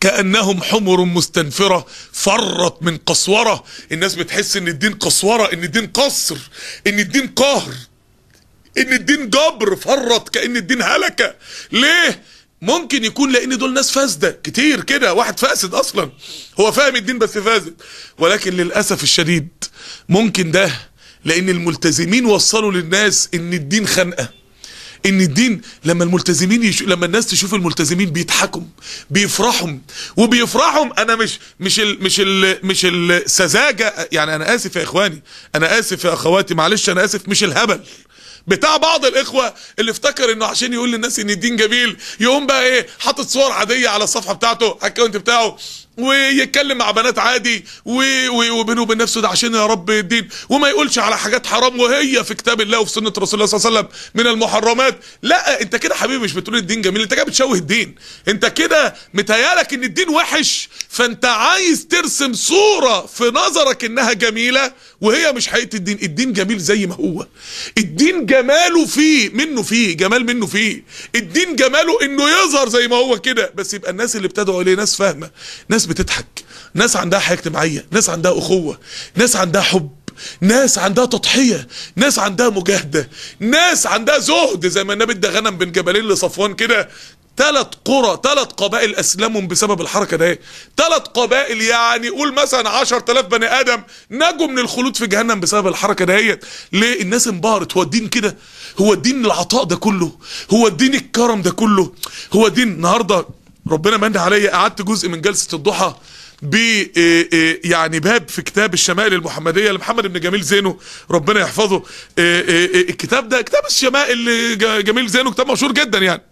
كأنهم حمر مستنفرة فرت من قسورة. الناس بتحس إن الدين قسورة إن الدين قصر إن الدين قهر إن الدين جبر فرت كأن الدين هلكة. ليه؟ ممكن يكون لأن دول ناس فاسدة. كتير كده واحد فاسد أصلا. هو فاهم الدين بس فاسد. ولكن للأسف الشديد ممكن ده لأن الملتزمين وصلوا للناس إن الدين خنقة. إن الدين لما الملتزمين يش... لما الناس تشوف الملتزمين بيضحكوا بيفرحوا وبيفرحوا أنا مش مش ال... مش ال... مش السذاجة يعني أنا آسف يا إخواني أنا آسف يا أخواتي معلش أنا آسف مش الهبل. بتاع بعض الإخوة اللي افتكر إنه عشان يقول للناس إن الدين جميل يقوم بقى إيه حاطط صور عادية على الصفحة بتاعته الأكونت بتاعه ويتكلم مع بنات عادي وبينه وبين نفسه ده عشان يا رب الدين وما يقولش على حاجات حرام وهي في كتاب الله وفي سنة رسول الله صلى الله عليه وسلم من المحرمات. لا انت كده حبيبي مش بتقول الدين جميل انت كده بتشوه الدين. انت كده متهيألك إن الدين وحش فأنت عايز ترسم صورة في نظرك إنها جميلة وهي مش حقيقة الدين. الدين جميل زي ما هو. الدين جماله فيه منه فيه جمال منه فيه. الدين جماله إنه يظهر زي ما هو كده. بس يبقى الناس اللي بتدعو إليه ناس فاهمة ناس بتضحك. ناس عندها حياة اجتماعية ناس عندها أخوة ناس عندها حب ناس عندها تضحية ناس عندها مجاهدة ناس عندها زهد زي ما النبي ادى غنم بين جبلين لصفوان كده. ثلاث قرى ثلاث قبائل أسلموا بسبب الحركة ده. ثلاث قبائل يعني قول مثلا 10000 بني آدم نجوا من الخلود في جهنم بسبب الحركة دهيت. ليه؟ الناس انبهرت. هو الدين كده؟ هو الدين العطاء ده كله؟ هو الدين الكرم ده كله؟ هو الدين النهارده ربنا من عليا قعدت جزء من جلسة الضحى ب إيه إيه يعني باب في كتاب الشمائل المحمدية لمحمد بن جميل زينو ربنا يحفظه. إيه الكتاب ده كتاب الشمائل جميل زينو كتاب مشهور جدا يعني.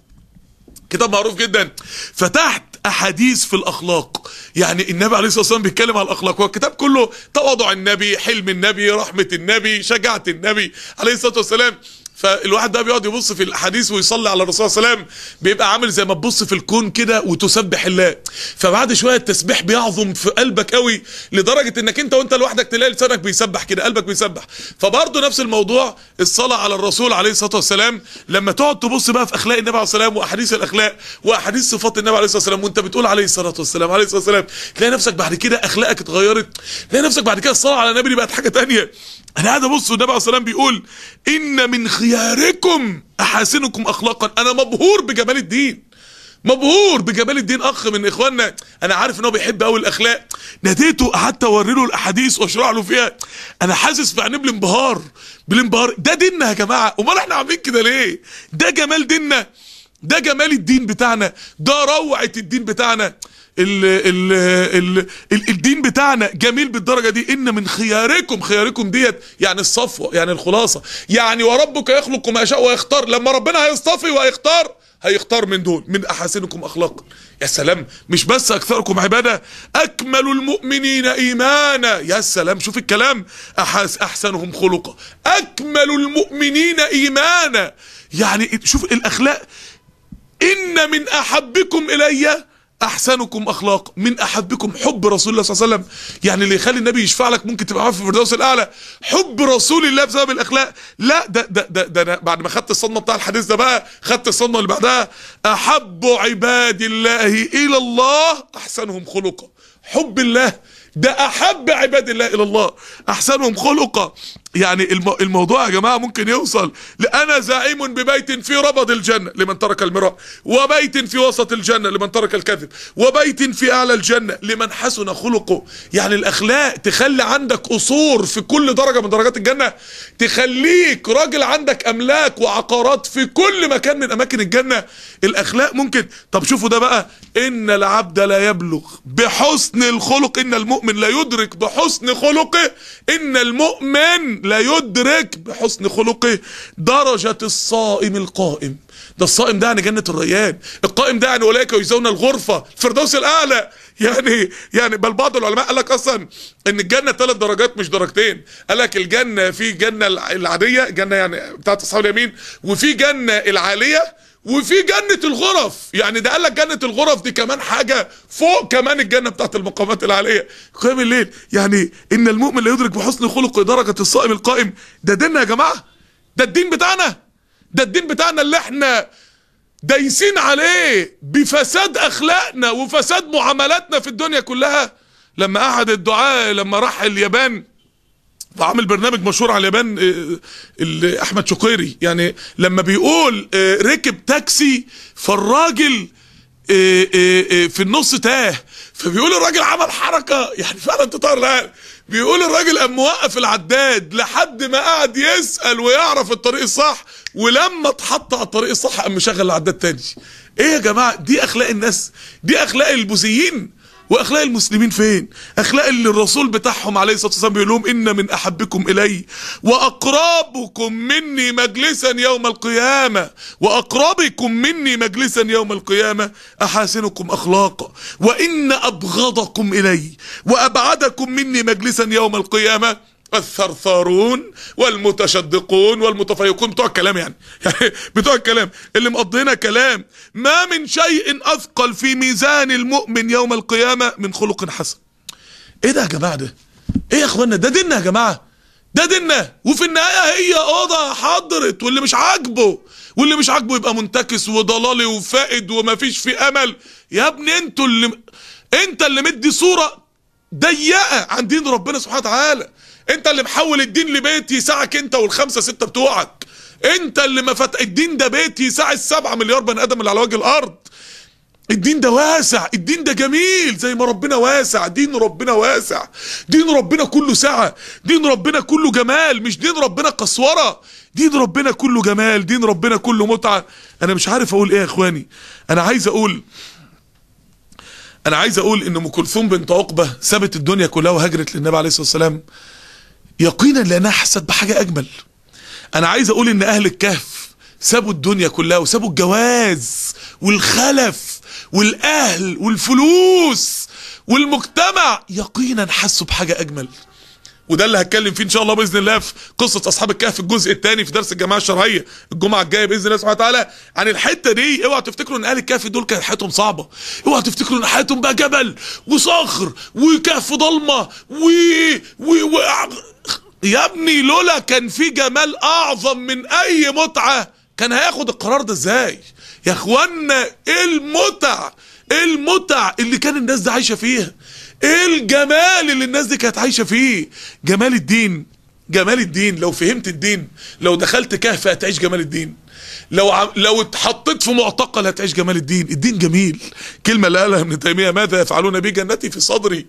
كتاب معروف جدا. فتحت أحاديث في الأخلاق. يعني النبي عليه الصلاة والسلام بيتكلم على الأخلاق هو الكتاب كله تواضع النبي حلم النبي رحمة النبي شجاعة النبي عليه الصلاة والسلام. فالواحد ده بيقعد يبص في الاحاديث ويصلي على الرسول صلى الله عليه وسلم بيبقى عامل زي ما تبص في الكون كده وتسبح الله. فبعد شوية التسبيح بيعظم في قلبك قوي لدرجة إنك أنت وأنت لوحدك تلاقي لسانك بيسبح كده قلبك بيسبح. فبرضه نفس الموضوع الصلاة على الرسول عليه الصلاة والسلام لما تقعد تبص بقى في أخلاق النبي عليه الصلاة والسلام وأحاديث الأخلاق وأحاديث صفات النبي عليه الصلاة والسلام وأنت بتقول عليه الصلاة والسلام عليه الصلاة والسلام تلاقي نفسك بعد كده أخلاقك اتغيرت تلاقي نفسك بعد كده الصلاة على النبي بقت حاجة تانية. أنا قاعد أبص والنبي عليه الصلاة بيقول إن من خياركم أحاسنكم اخلاقا. أنا مبهور بجمال الدين. مبهور بجمال الدين أخ من إخواننا. أنا عارف إن هو بيحب قوي الأخلاق. ناديته قعدت أوري له الأحاديث وأشرح له فيها. أنا حاسس في عينيه بالانبهار بالانبهار ده ديننا يا جماعة. أمال إحنا عاملين كده ليه؟ ده جمال ديننا. ده جمال الدين بتاعنا. ده روعة الدين بتاعنا. ال ال ال ال الدين بتاعنا جميل بالدرجة دي إن من خياركم خياركم ديت يعني الصفوة يعني الخلاصة. يعني وربك يخلق ما يشاء ويختار. لما ربنا هيصطفي ويختار هيختار من دول من احاسنكم أخلاقا. يا سلام مش بس أكثركم عبادة أكمل المؤمنين إيمانا. يا سلام شوف الكلام. أحس أحسنهم خلقا. أكمل المؤمنين إيمانا. يعني شوف الأخلاق. إن من أحبكم إلي أحسنكم اخلاقا من أحبكم حب رسول الله صلى الله عليه وسلم. يعني اللي يخلي النبي يشفع لك ممكن تبقى في الفردوس الأعلى. حب رسول الله بسبب الأخلاق. لا ده ده ده, ده أنا بعد ما خدت الصدمة بتاع الحديث ده بقى خدت الصدمة اللي بعدها. أحب عباد الله إلى الله أحسنهم خلقا. حب الله ده أحب عباد الله إلى الله أحسنهم خلقا. يعني المو الموضوع يا جماعة ممكن يوصل لأنا زعيم ببيت في ربض الجنة لمن ترك المراء وبيت في وسط الجنة لمن ترك الكذب وبيت في أعلى الجنة لمن حسن خلقه. يعني الأخلاق تخلي عندك قصور في كل درجة من درجات الجنة تخليك راجل عندك أملاك وعقارات في كل مكان من أماكن الجنة. الأخلاق ممكن. طب شوفوا ده بقى. إن العبد لا يبلغ بحسن الخلق إن المؤمن لا يدرك بحسن خلقه. إن المؤمن لا يدرك بحسن خلقه درجة الصائم القائم. ده الصائم ده يعني جنة الريان. القائم ده يعني أولئك يجزون الغرفة. الفردوس الأعلى. يعني يعني بل بعض العلماء قال لك أصلا إن الجنة ثلاث درجات مش درجتين. قال لك الجنة في جنة العادية جنة يعني بتاعت أصحاب اليمين وفي جنة العالية وفي جنة الغرف. يعني ده قال لك جنة الغرف دي كمان حاجة فوق كمان الجنة بتاعت المقامات العالية. قيام الليل يعني إن المؤمن لا يدرك بحسن خلقه درجة الصائم القائم. ده ديننا يا جماعة. ده الدين بتاعنا. ده الدين بتاعنا اللي إحنا دايسين عليه بفساد أخلاقنا وفساد معاملاتنا في الدنيا كلها. لما قعد الدعاء لما راح اليابان وعامل برنامج مشهور على اليابان أحمد شقيري. يعني لما بيقول ركب تاكسي فالراجل في النص تاه. فبيقول الراجل عمل حركة يعني فعلا تطار لا بيقول الراجل قام موقف العداد لحد ما قعد يسأل ويعرف الطريق الصح ولما اتحط على الطريق الصح قام مشغل العداد تاني. إيه يا جماعة؟ دي أخلاق الناس دي أخلاق البوذيين. وأخلاق المسلمين فين؟ أخلاق اللي الرسول بتاعهم عليه الصلاة والسلام بيقول لهم إن من أحبكم إلي واقربكم مني مجلسا يوم القيامة واقربكم مني مجلسا يوم القيامة أحاسنكم أخلاقا وإن أبغضكم إلي وأبعدكم مني مجلسا يوم القيامة الثرثارون والمتشدقون والمتفيقون بتوع الكلام يعني. يعني بتوع الكلام. اللي مقضينا كلام. ما من شيء أثقل في ميزان المؤمن يوم القيامة من خلق حسن. إيه ده يا جماعة ده؟ إيه يا اخوانا ده ديننا يا جماعة. ده ديننا. وفي النهاية هي أوضة حضرت واللي مش عاجبه واللي مش عاجبه يبقى منتكس وضلالي وفائد ومفيش في أمل. يا ابني أنتوا اللي أنت اللي مدي صورة ضيقة عن دين ربنا سبحانه وتعالى. انت اللي محول الدين لبيت يساعك انت والخمسة ستة بتوعك. انت اللي ما فت الدين ده بيت يساع السبعة مليار بني آدم اللي على وجه الأرض. الدين ده واسع الدين ده جميل زي ما ربنا واسع دين ربنا واسع. دين ربنا كله سعة دين ربنا كله جمال مش دين ربنا قسورة. دين ربنا كله جمال دين ربنا كله متعة. أنا مش عارف أقول إيه يا إخواني. أنا عايز أقول أنا عايز أقول إن أم كلثوم بنت عقبة سابت الدنيا كلها وهجرت للنبي عليه الصلاة والسلام. يقينا لانها حست بحاجة اجمل. أنا عايز أقول ان أهل الكهف سابوا الدنيا كلها وسابوا الجواز والخلف والاهل والفلوس والمجتمع يقينا حسوا بحاجة اجمل. وده اللي هتكلم فيه إن شاء الله بإذن الله في قصة أصحاب الكهف الجزء الثاني في درس الجماعة الشرعية الجمعة الجاية بإذن الله سبحانه وتعالى. عن الحتة دي اوعوا تفتكروا إن أهل الكهف دول كانت حياتهم صعبة. اوعوا تفتكروا إن حياتهم بقى جبل وصخر وكهف ضلمة و... و... و... يا ابني لولا كان في جمال أعظم من أي متعة كان هياخد القرار ده إزاي؟ يا إخوانا إيه المتع إيه المتع اللي كان الناس دي عايشة فيها. إيه الجمال اللي الناس دي كانت عايشة فيه؟ جمال الدين جمال الدين. لو فهمت الدين لو دخلت كهف هتعيش جمال الدين. لو ع... لو اتحطيت في معتقل هتعيش جمال الدين. الدين جميل. كلمة اللي قالها ابن تيمية ماذا يفعلون بي جنتي في صدري؟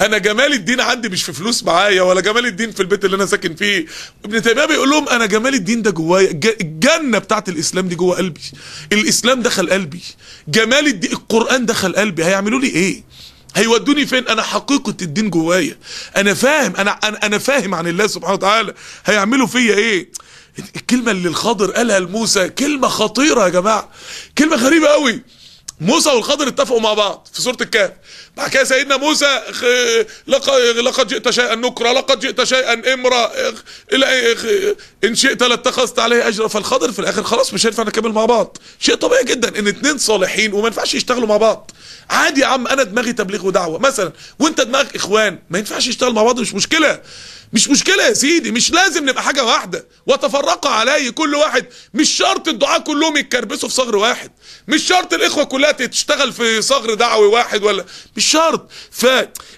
أنا جمال الدين عندي مش في فلوس معايا ولا جمال الدين في البيت اللي أنا ساكن فيه. ابن تيمية بيقول لهم أنا جمال الدين ده جوايا. الجنة بتاعت الإسلام دي جوه قلبي. الإسلام دخل قلبي. جمال الدين القرآن دخل قلبي. هيعملوا لي إيه؟ هيودوني فين؟ أنا حقيقة الدين جوايا. أنا فاهم أنا أنا, فاهم عن الله سبحانه وتعالى. هيعملوا فيا إيه؟ الكلمة اللي الخضر قالها لموسى كلمة خطيرة يا جماعة. كلمة غريبة قوي موسى والخضر اتفقوا مع بعض في سوره الكهف بعد كده سيدنا موسى لقد جئت شيئا نكرا لقد جئت شيئا امرا إلى إن شئت لاتخذت عليه أجرا. فالخضر في الآخر خلاص مش هينفع نكمل مع بعض. شيء طبيعي جدا إن اتنين صالحين وما ينفعش يشتغلوا مع بعض. عادي يا عم أنا دماغي تبليغ ودعوة. مثلا وأنت دماغك إخوان ما ينفعش يشتغل مع بعض مش مشكلة. مش مشكلة يا سيدي مش لازم نبقى حاجة واحدة. وتفرق علي كل واحد. مش شرط الدعاء كلهم يتكربسوا في صغر واحد. مش شرط الإخوة كلها تشتغل في صغر دعوي واحد ولا مش شرط. ف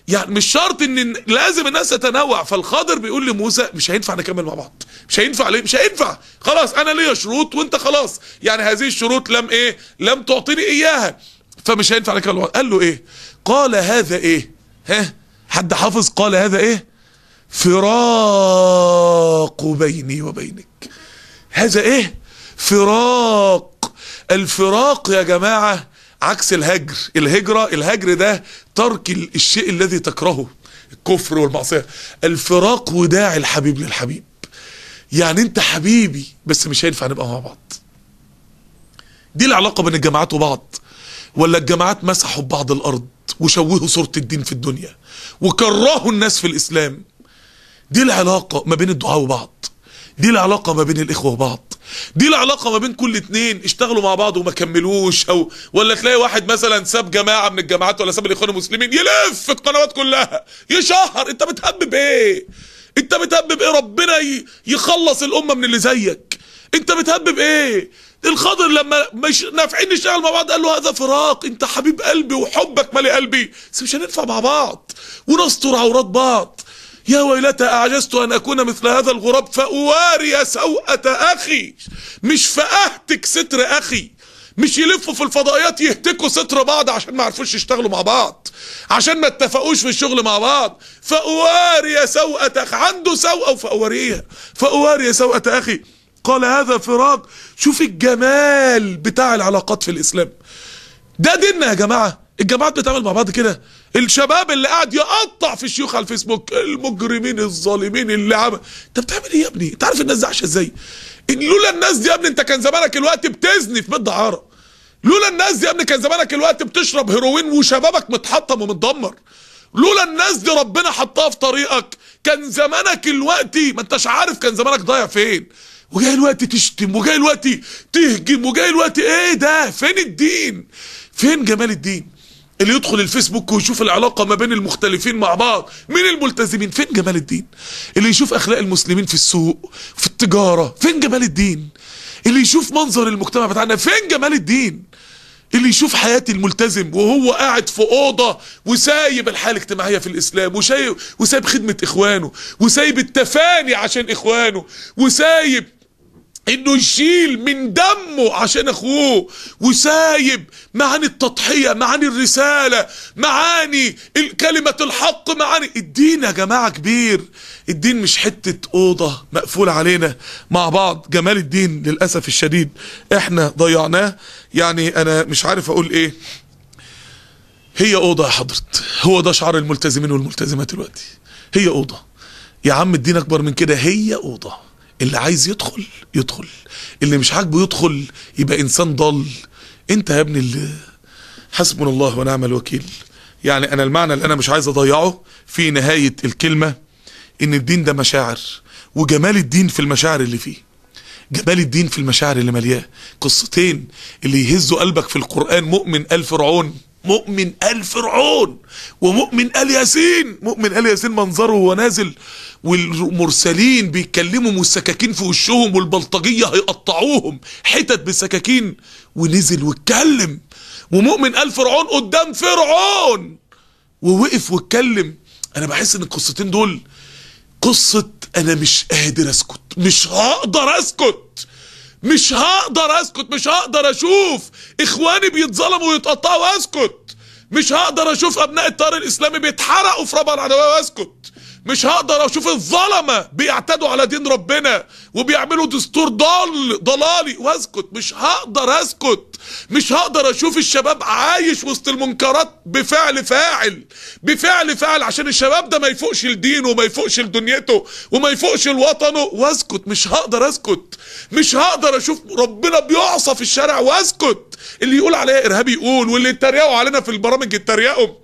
يعني مش شرط إن لازم الناس تتنوع. فالخضر بيقول لموسى مش هينفع نكمل مع بعض. مش هينفع ليه؟ مش هينفع. خلاص أنا ليا شروط وأنت خلاص. يعني هذه الشروط لم إيه؟ لم تعطيني إياها. فمش هينفع نكمل مع بعض. قال له إيه؟ قال هذا إيه؟ ها؟ حد حافظ قال هذا إيه؟ فراق بيني وبينك. هذا إيه؟ فراق. الفراق يا جماعة عكس الهجر. الهجرة الهجر ده ترك الشيء الذي تكرهه. الكفر والمعصية. الفراق وداع الحبيب للحبيب. يعني أنت حبيبي بس مش هينفع نبقى مع بعض. دي العلاقة بين الجماعات وبعض. ولا الجماعات مسحوا ببعض الأرض وشوهوا صورة الدين في الدنيا. وكرهوا الناس في الإسلام. دي العلاقة ما بين الدعاء وبعض. دي العلاقة ما بين الإخوة وبعض. دي العلاقة ما بين كل اتنين اشتغلوا مع بعض وما كملوش أو ولا تلاقي واحد مثلا ساب جماعة من الجماعات ولا ساب الإخوان المسلمين يلف في القنوات كلها يشهر أنت بتهبب إيه؟ أنت بتهبب إيه؟ ربنا يخلص الأمة من اللي زيك. أنت بتهبب إيه؟ الخضر لما مش نافعين نشتغل مع بعض قال له هذا فراق أنت حبيب قلبي وحبك مالي قلبي. بس مش هننفع مع بعض ونستر عورات بعض. يا ويلتى أعجزت أن أكون مثل هذا الغراب؟ فأواري سوءة أخي. مش فأهتك ستر أخي. مش يلفوا في الفضائيات يهتكوا ستر بعض عشان ما عرفوش يشتغلوا مع بعض عشان ما اتفقوش في الشغل مع بعض. فأواري سوءة أخي. عنده سوءة فأواريها. فأواري سوءة أخي. قال هذا فراق شوف الجمال بتاع العلاقات في الإسلام. ده ديننا يا جماعة. الجماعات بتعمل مع بعض كده. الشباب اللي قاعد يقطع في الشيوخ على الفيسبوك المجرمين الظالمين اللي عمل انت بتعمل إيه يا ابني؟ انت عارف الناس دي عايشة إزاي؟ لولا الناس دي يا ابني انت كان زمانك الوقت بتزني في بيت دعاره لولا الناس دي يا ابني كان زمانك الوقت بتشرب هيروين وشبابك متحطم ومتدمر. لولا الناس دي ربنا حطها في طريقك كان زمانك الوقت ما انتش عارف كان زمانك ضايع فين. وجاي الوقت تشتم وجاي الوقت تهجم وجاي الوقت إيه ده؟ فين الدين؟ فين جمال الدين؟ اللي يدخل الفيسبوك ويشوف العلاقة ما بين المختلفين مع بعض. مين الملتزمين؟ فين جمال الدين؟ اللي يشوف أخلاق المسلمين في السوق في التجارة فين جمال الدين؟ اللي يشوف منظر المجتمع بتاعنا فين جمال الدين؟ اللي يشوف حياة الملتزم وهو قاعد في أوضة وسايب الحياة الاجتماعية في الإسلام وسايب, وسايب خدمة إخوانه وسايب التفاني عشان إخوانه وسايب إنه يشيل من دمه عشان أخوه وسايب معاني التضحية معاني الرسالة معاني كلمة الحق معاني. الدين يا جماعة كبير الدين مش حتة أوضة مقفولة علينا مع بعض. جمال الدين للأسف الشديد إحنا ضيعناه. يعني أنا مش عارف أقول إيه. هي أوضة يا حضرت هو ده شعار الملتزمين والملتزمات دلوقتي. هي أوضة. يا عم الدين أكبر من كده. هي أوضة. اللي عايز يدخل يدخل. اللي مش عاجبه يدخل يبقى إنسان ضل أنت يا ابني اللي حسبنا الله ونعم الوكيل. يعني أنا المعنى اللي أنا مش عايز أضيعه في نهاية الكلمة إن الدين ده مشاعر. وجمال الدين في المشاعر اللي فيه. جمال الدين في المشاعر اللي ملياه قصتين اللي يهزوا قلبك في القرآن مؤمن آل فرعون. مؤمن آل فرعون ومؤمن آل ياسين. مؤمن آل ياسين منظره وهو نازل والمرسلين بيتكلموا والسكاكين في وشهم والبلطجية هيقطعوهم حتت بالسكاكين ونزل واتكلم. ومؤمن آل فرعون قدام فرعون ووقف واتكلم. أنا بحس إن القصتين دول قصة أنا مش قادر أسكت مش هقدر أسكت. مش هقدر اسكت مش هقدر أشوف. إخواني بيتظلموا ويتقطعوا واسكت. مش هقدر أشوف أبناء التيار الإسلامي بيتحرقوا في ربع العدوية واسكت. مش هقدر أشوف الظلمة بيعتدوا على دين ربنا وبيعملوا دستور ضال ضلالي. واسكت. مش هقدر اسكت. مش هقدر أشوف الشباب عايش وسط المنكرات بفعل فاعل. بفعل فاعل عشان الشباب ده ما يفوقش لدينه وما يفوقش لدنيته وما يفوقش لوطنه. واسكت. مش هقدر اسكت. مش هقدر أشوف ربنا بيعصى في الشارع. واسكت. اللي يقول عليها إرهابي يقول واللي يتريقوا علينا في البرامج يتريقوا.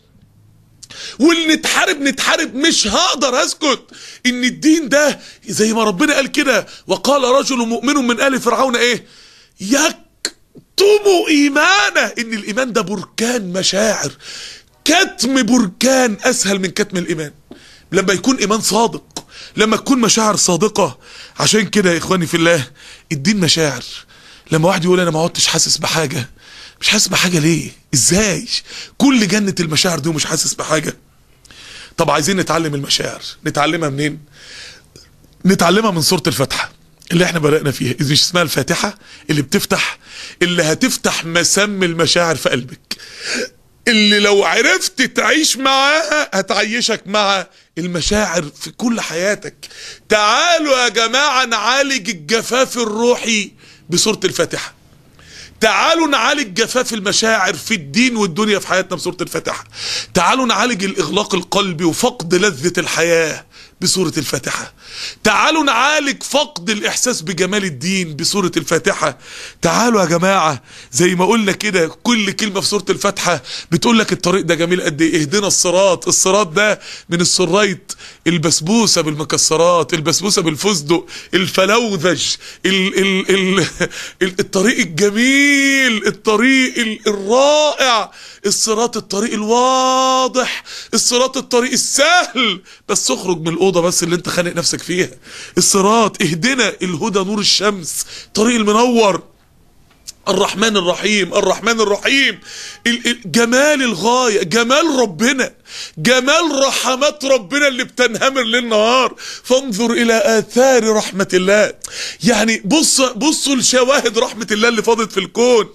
واللي نتحارب نتحارب مش هقدر اسكت ان الدين ده زي ما ربنا قال كده وقال رجل مؤمن من آل فرعون إيه؟ يكتم إيمانه. إن الإيمان ده بركان مشاعر. كتم بركان أسهل من كتم الإيمان. لما يكون إيمان صادق لما تكون مشاعر صادقة. عشان كده يا إخواني في الله الدين مشاعر. لما واحد يقول أنا ما عدتش حاسس بحاجة مش حاسس بحاجة ليه؟ إزاي؟ كل جنة المشاعر دي ومش حاسس بحاجة. طب عايزين نتعلم المشاعر. نتعلمها منين؟ نتعلمها من سورة الفاتحة اللي إحنا بدأنا فيها. مش اسمها الفاتحة اللي بتفتح اللي هتفتح مسام المشاعر في قلبك. اللي لو عرفت تعيش معاها هتعيشك مع المشاعر في كل حياتك. تعالوا يا جماعة نعالج الجفاف الروحي بسورة الفاتحة. تعالوا نعالج جفاف المشاعر في الدين والدنيا في حياتنا بسورة الفاتحة. تعالوا نعالج الإغلاق القلبي وفقد لذة الحياة بسورة الفاتحة. تعالوا نعالج فقد الإحساس بجمال الدين بسورة الفاتحة. تعالوا يا جماعة زي ما قلنا كده كل كلمة في سورة الفاتحة بتقول لك الطريق ده جميل قد إيه. اهدنا الصراط. الصراط ده من السرايت البسبوسة بالمكسرات البسبوسة بالفستق الفلوذج ال ال ال *laughs* ال الطريق الجميل الطريق ال الرائع الصراط الطريق الواضح الصراط الطريق السهل. بس اخرج من الأوضة بس اللي انت خانق نفسك فيها. الصراط اهدنا الهدى نور الشمس طريق المنور. الرحمن الرحيم الرحمن الرحيم. جمال الغاية جمال ربنا جمال رحمات ربنا اللي بتنهمر ليل نهار فانظر إلى آثار رحمة الله. يعني بص بصوا لشواهد رحمة الله اللي فاضت في الكون.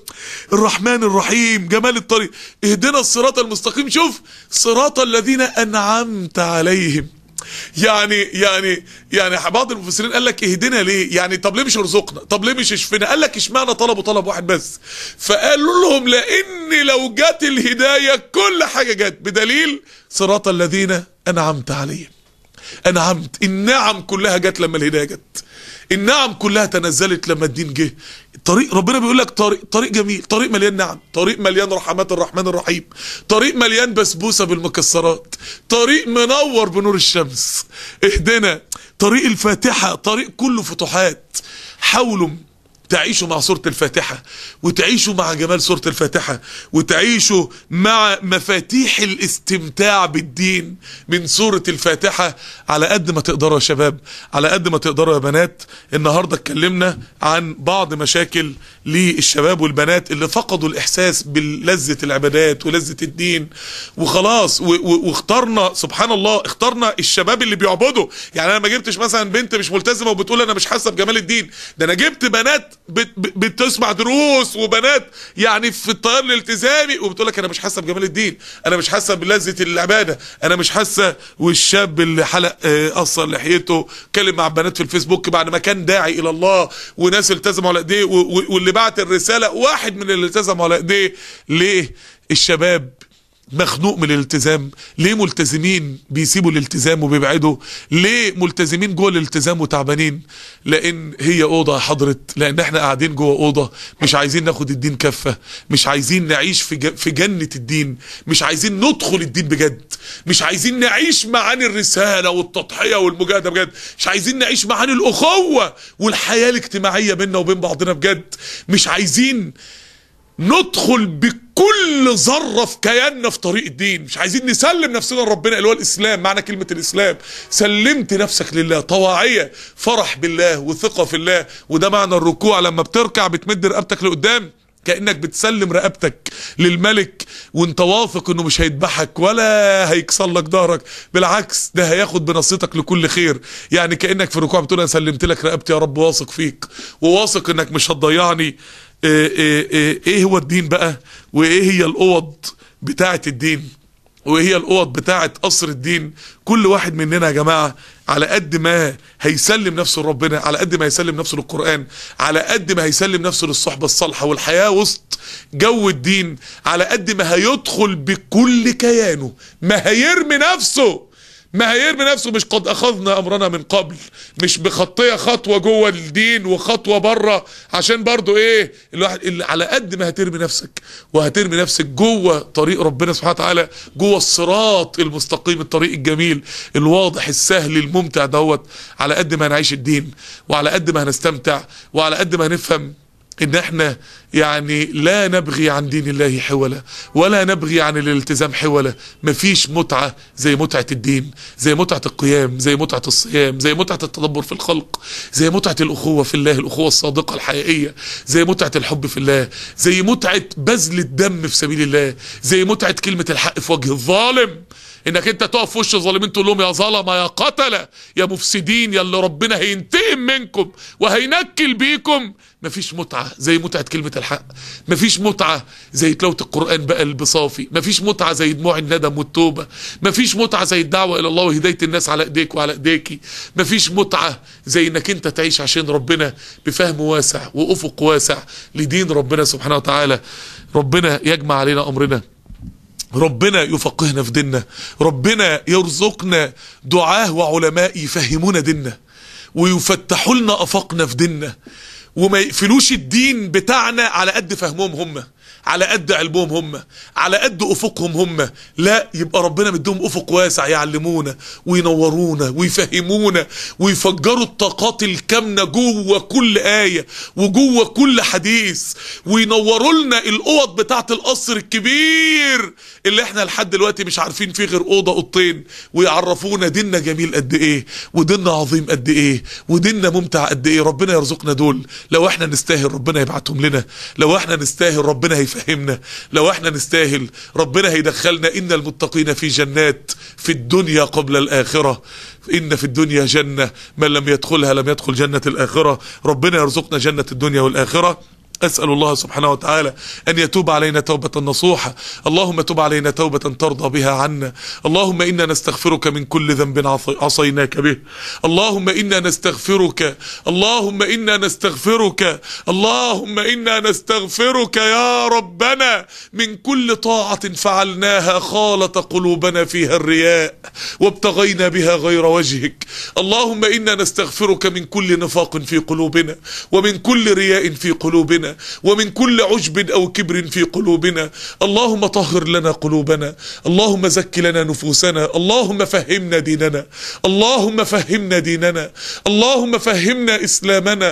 الرحمن الرحيم جمال الطريق. اهدنا الصراط المستقيم. شوف صراط الذين أنعمت عليهم. يعني يعني يعني بعض المفسرين قال لك اهدنا ليه؟ يعني طب ليه مش ارزقنا؟ طب ليه مش اشفنا قال لك اشمعنى طلبوا طلب واحد بس. فقالوا لهم لأن لو جت الهداية كل حاجة جت بدليل صراط الذين أنعمت عليهم. انعمت النعم كلها جت لما الهداية جت. النعم كلها تنزلت لما الدين جه. طريق ربنا بيقول لك طريق طريق جميل. طريق مليان نعم. طريق مليان رحمات الرحمن الرحيم. طريق مليان بسبوسة بالمكسرات. طريق منور بنور الشمس. اهدنا. طريق الفاتحة. طريق كله فتوحات. حاولوا تعيشوا مع سورة الفاتحة وتعيشوا مع جمال سورة الفاتحة وتعيشوا مع مفاتيح الاستمتاع بالدين من سورة الفاتحة. على قد ما تقدروا يا شباب على قد ما تقدروا يا بنات النهاردة اتكلمنا عن بعض مشاكل للشباب والبنات اللي فقدوا الإحساس بلذة العبادات ولذة الدين. وخلاص واخترنا سبحان الله اخترنا الشباب اللي بيعبدوا. يعني أنا ما جبتش مثلا بنت مش ملتزمة وبتقول أنا مش حاسة بجمال الدين. ده أنا جبت بنات بتسمع دروس وبنات يعني في التيار الالتزامي وبتقول لك أنا مش حاسة بجمال الدين أنا مش حاسة بلذة العبادة أنا مش حاسة والشاب اللي حلق قصر لحيته اتكلم مع بنات في الفيسبوك بعد ما كان داعي إلى الله وناس التزموا على إيديه واللي بعت الرسالة واحد من اللي التزموا على إيديه ليه؟ الشباب مخنوق من الالتزام. ليه ملتزمين بيسيبوا الالتزام وبيبعدوا؟ ليه ملتزمين جوه الالتزام وتعبانين؟ لأن هي أوضة يا حضره لأن إحنا قاعدين جوه أوضة. مش عايزين ناخد الدين كفة. مش عايزين نعيش في في جنة الدين. مش عايزين ندخل الدين بجد. مش عايزين نعيش معاني الرسالة والتضحية والمجاهدة بجد. مش عايزين نعيش معاني الأخوة والحياة الاجتماعية بيننا وبين بعضنا بجد. مش عايزين ندخل بكل ذرة في كياننا في طريق الدين. مش عايزين نسلم نفسنا لربنا اللي هو الإسلام. معنى كلمة الإسلام. سلمت نفسك لله. طواعية. فرح بالله وثقة في الله. وده معنى الركوع. لما بتركع بتمد رقبتك لقدام كأنك بتسلم رقبتك للملك. وانت واثق إنه مش هيذبحك ولا هيكسر لك ظهرك. بالعكس ده هياخد بنصيتك لكل خير. يعني كأنك في الركوع بتقول أنا سلمت لك رقبتي يا رب واثق فيك. وواثق إنك مش هتضيعني. إيه, إيه, إيه, إيه هو الدين بقى؟ وإيه هي الأوض بتاعة الدين؟ وإيه هي الأوض بتاعة قصر الدين؟ كل واحد مننا يا جماعة على قد ما هيسلم نفسه لربنا على قد ما هيسلم نفسه للقرآن على قد ما هيسلم نفسه للصحبة الصالحة والحياة وسط جو الدين على قد ما هيدخل بكل كيانه ما هيرمي نفسه ما هيرمي نفسه مش قد أخذنا أمرنا من قبل مش بخطية خطوة جوه الدين وخطوة بره عشان برضو إيه؟ الواحد اللي على قد ما هترمي نفسك وهترمي نفسك جوه طريق ربنا سبحانه وتعالى جوه الصراط المستقيم الطريق الجميل الواضح السهل الممتع دوت على قد ما هنعيش الدين وعلى قد ما هنستمتع وعلى قد ما هنفهم إن إحنا يعني لا نبغي عن دين الله حولا ولا نبغي عن الالتزام حولا. مفيش متعة زي متعة الدين زي متعة القيام زي متعة الصيام زي متعة التدبر في الخلق زي متعة الأخوة في الله الأخوة الصادقة الحقيقية زي متعة الحب في الله زي متعة بذل الدم في سبيل الله زي متعة كلمة الحق في وجه الظالم. إنك أنت تقف في وش الظالمين تقول لهم يا ظلمة يا قتلة يا مفسدين يا اللي ربنا هينتقم منكم وهينكل بيكم. مفيش متعة زي متعة كلمة الحق. مفيش متعة زي تلاوة القرآن بقلب صافي مفيش متعة زي دموع الندم والتوبة. مفيش متعة زي الدعوة إلى الله وهداية الناس على إيديك وعلى ايديكي مفيش متعة زي إنك أنت تعيش عشان ربنا بفهم واسع وأفق واسع لدين ربنا سبحانه وتعالى. ربنا يجمع علينا أمرنا. ربنا يفقهنا في ديننا ربنا يرزقنا دعاه وعلماء يفهمونا ديننا ويفتحوا لنا افاقنا في ديننا وما يقفلوش الدين بتاعنا على قد فهمهم هم. على قد علمهم هم على قد أفقهم هم. لا يبقى ربنا مديهم أفق واسع يعلمونا وينورونا ويفهمونا ويفجروا الطاقات الكامنة جوه كل آية وجوه كل حديث وينوروا لنا الأوض بتاعة القصر الكبير اللي إحنا لحد دلوقتي مش عارفين فيه غير أوضة أوضتين ويعرفونا ديننا جميل قد إيه وديننا عظيم قد إيه وديننا ممتع قد إيه. ربنا يرزقنا دول. لو إحنا نستاهل ربنا يبعتهم لنا. لو إحنا نستاهل ربنا هيفهمنا لو إحنا نستاهل ربنا هيدخلنا إن المتقين في جنات في الدنيا قبل الآخرة. إن في الدنيا جنة من لم يدخلها لم يدخل جنة الآخرة. ربنا يرزقنا جنة الدنيا والآخرة. أسأل الله سبحانه وتعالى أن يتوب علينا توبة نصوحة. اللهم تب علينا توبة ترضى بها عنا. اللهم إنا نستغفرك من كل ذنب عصي- عصيناك به. اللهم إنا نستغفرك. اللهم إنا نستغفرك. اللهم إنا نستغفرك يا ربنا. من كل طاعة فعلناها خالط قلوبنا فيها الرياء وابتغينا بها غير وجهك. اللهم إنا نستغفرك من كل نفاق في قلوبنا ومن كل رياء في قلوبنا. ومن كل عجب أو كبر في قلوبنا. اللهم طهر لنا قلوبنا. اللهم زك لنا نفوسنا. اللهم فهمنا ديننا. اللهم فهمنا ديننا. اللهم فهمنا إسلامنا.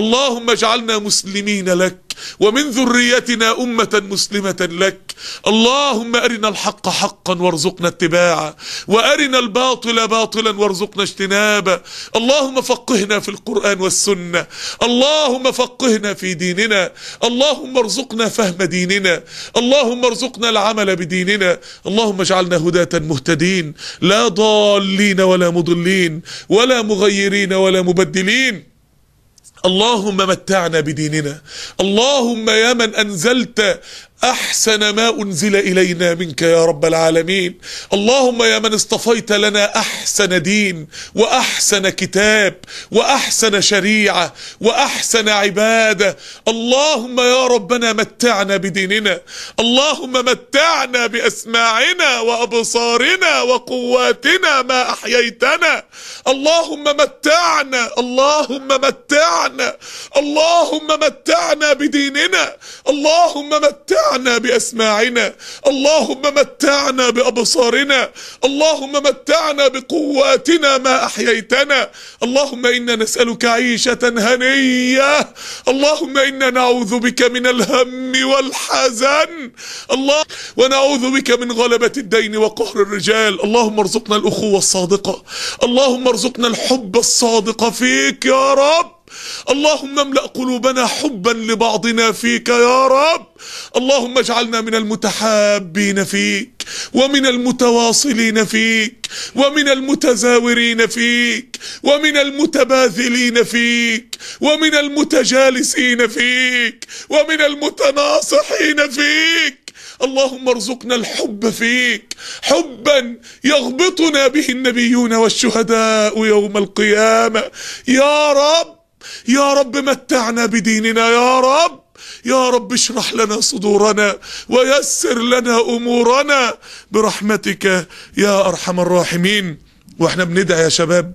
اللهم اجعلنا مسلمين لك. ومن ذريتنا أمة مسلمة لك. اللهم أرنا الحق حقا وارزقنا اتباعه وأرنا الباطل باطلا وارزقنا اجتنابه. اللهم فقهنا في القرآن والسنة. اللهم فقهنا في ديننا. اللهم ارزقنا فهم ديننا. اللهم ارزقنا العمل بديننا. اللهم اجعلنا هداة مهتدين. لا ضالين ولا مضلين ولا مغيرين ولا مبدلين. اللهم متعنا بديننا. اللهم يا من أنزلت أحسن ما أنزل إلينا منك يا رب العالمين. اللهم يا من اصطفيت لنا أحسن دين وأحسن كتاب وأحسن شريعة وأحسن عبادة. اللهم يا ربنا متعنا بديننا. اللهم متعنا بأسماعنا وأبصارنا وقواتنا ما أحييتنا. اللهم متعنا اللهم متعنا اللهم متعنا بديننا. اللهم متعنا بأسماعنا. اللهم متعنا بأبصارنا. اللهم متعنا بقواتنا ما أحييتنا. اللهم إنا نسألك عيشة هنية. اللهم إنا نعوذ بك من الهم والحزن. الله ونعوذ بك من غلبة الدين وقهر الرجال. اللهم ارزقنا الأخوة الصادقة. اللهم ارزقنا الحب الصادق فيك يا رب. اللهم املأ قلوبنا حبا لبعضنا فيك يا رب. اللهم اجعلنا من المتحابين فيك ومن المتواصلين فيك ومن المتزاورين فيك ومن المتباذلين فيك ومن المتجالسين فيك ومن المتناصحين فيك. اللهم ارزقنا الحب فيك. حبا يغبطنا به النبيون والشهداء يوم القيامة. يا رب يا رب متعنا بديننا يا رب. يا رب اشرح لنا صدورنا ويسر لنا أمورنا. برحمتك يا أرحم الراحمين. وإحنا بندعي يا شباب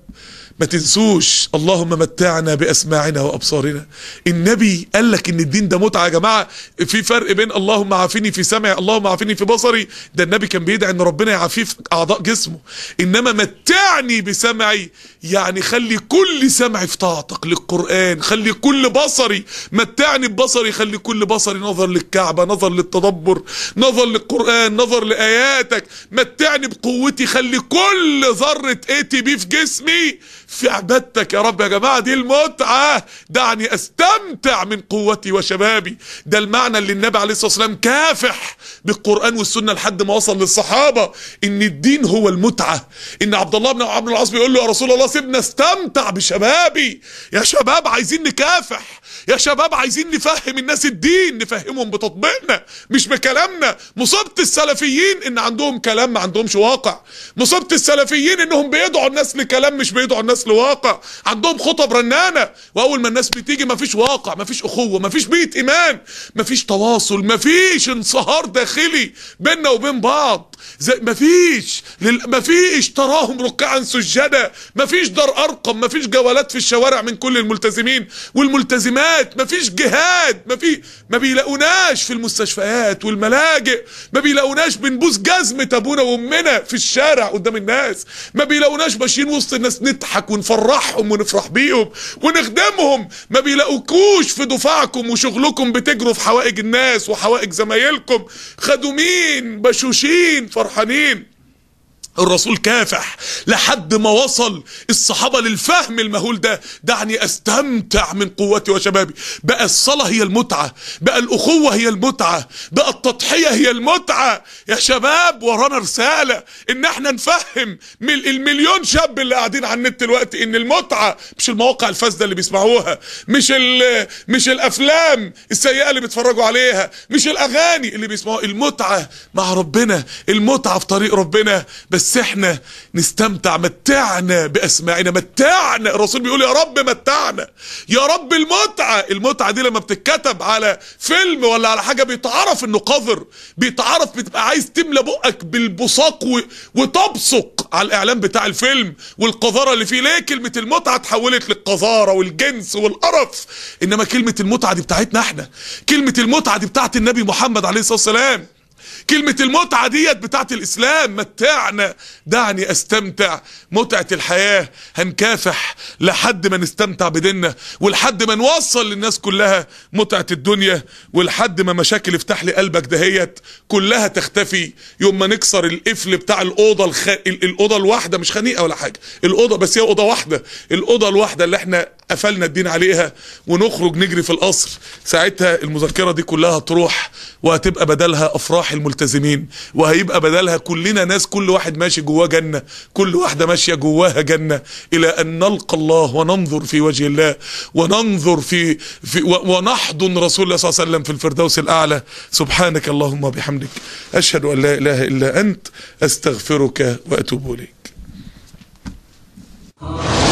ما تنسوش اللهم متعنا بأسماعنا وأبصارنا. النبي قال لك إن الدين ده متعة يا جماعة. في فرق بين اللهم عافني في سمعي اللهم عافني في بصري. ده النبي كان بيدعي إن ربنا يعافيه في أعضاء جسمه. إنما متعني بسمعي يعني خلي كل سمعي في طاعتك للقرآن خلي كل بصري. متعني ببصري خلي كل بصري نظر للكعبة نظر للتدبر نظر للقرآن نظر لآياتك. متعني بقوتي خلي كل ذرة اي تي بي في جسمي. في عبادتك يا رب يا جماعة دي المتعة. دعني أستمتع من قوتي وشبابي. ده المعنى اللي النبي عليه الصلاة والسلام كافح بالقرآن والسنة لحد ما وصل للصحابة إن الدين هو المتعة. إن عبد الله بن عمرو العاص بيقول له يا رسول الله سيبنا أستمتع بشبابي. يا شباب عايزين نكافح. يا شباب عايزين نفهم الناس الدين نفهمهم بتطبيقنا مش بكلامنا. مصيبة السلفيين إن عندهم كلام ما عندهمش واقع. مصيبة السلفيين إنهم بيدعوا الناس لكلام مش بيدعوا الناس لواقع. عندهم خطب رنانة وأول ما الناس بتيجي مفيش واقع مفيش أخوة مفيش بيت إيمان مفيش تواصل مفيش انصهار داخلي بيننا وبين بعض. زي مفيش لل... مفيش تراهم ركعا سجدا مفيش دار أرقم مفيش جولات في الشوارع من كل الملتزمين والملتزمات مفيش جهاد مفي ما بيلاقوناش في المستشفيات والملاجئ ما بيلاقوناش بنبوس جزمة أبونا وأمنا في الشارع قدام الناس ما بيلاقوناش ماشيين وسط الناس نضحك ونفرحهم ونفرح بيهم ونخدمهم. ما بيلاقوكوش في دفاعكم وشغلكم بتجروا في حوائج الناس وحوائج زمايلكم. خدومين بشوشين فرحانين. الرسول كافح لحد ما وصل الصحابة للفهم المهول ده. دعني أستمتع من قوتي وشبابي. بقى الصلاة هي المتعة بقى الأخوة هي المتعة بقى التضحية هي المتعة. يا شباب ورانا رسالة إن إحنا نفهم من المليون شاب اللي قاعدين على النت دلوقتي إن المتعة مش المواقع الفاسدة اللي بيسمعوها مش مش الأفلام السيئة اللي بيتفرجوا عليها مش الأغاني اللي بيسمعوها. المتعة مع ربنا المتعة في طريق ربنا. بس إحنا نستمتع متعنا بأسماعنا متعنا. الرسول بيقول يا رب متعنا. يا رب المتعة. المتعة دي لما بتتكتب على فيلم ولا على حاجة بيتعرف إنه قذر بيتعرف بتبقى عايز تملى بقك بالبصاق. وتبصق على الإعلان بتاع الفيلم والقذارة اللي فيه. ليه كلمة المتعة اتحولت للقذارة والجنس والقرف؟ إنما كلمة المتعة دي بتاعتنا إحنا. كلمة المتعة دي بتاعت النبي محمد عليه الصلاة والسلام. كلمة المتعة ديت بتاعت الإسلام. متعنا دعني أستمتع. متعة الحياة هنكافح لحد ما نستمتع بديننا ولحد ما نوصل للناس كلها متعة الدنيا ولحد ما مشاكل افتح لي قلبك دهيت كلها تختفي. يوم ما نكسر القفل بتاع الأوضة الخ... الأوضة الواحدة مش خنيقة ولا حاجة الأوضة بس هي أوضة واحدة الأوضة الواحدة اللي إحنا قفلنا الدين عليها ونخرج نجري في القصر. ساعتها المذكرة دي كلها تروح وهتبقى بدلها أفراح ملتزمين وهيبقى بدلها كلنا ناس كل واحد ماشي جواه جنة كل واحدة ماشية جواها جنة إلى أن نلقى الله وننظر في وجه الله وننظر في, في ونحضن رسول الله صلى الله عليه وسلم في الفردوس الأعلى. سبحانك اللهم وبحمدك. أشهد أن لا إله إلا أنت أستغفرك وأتوب إليك. Oh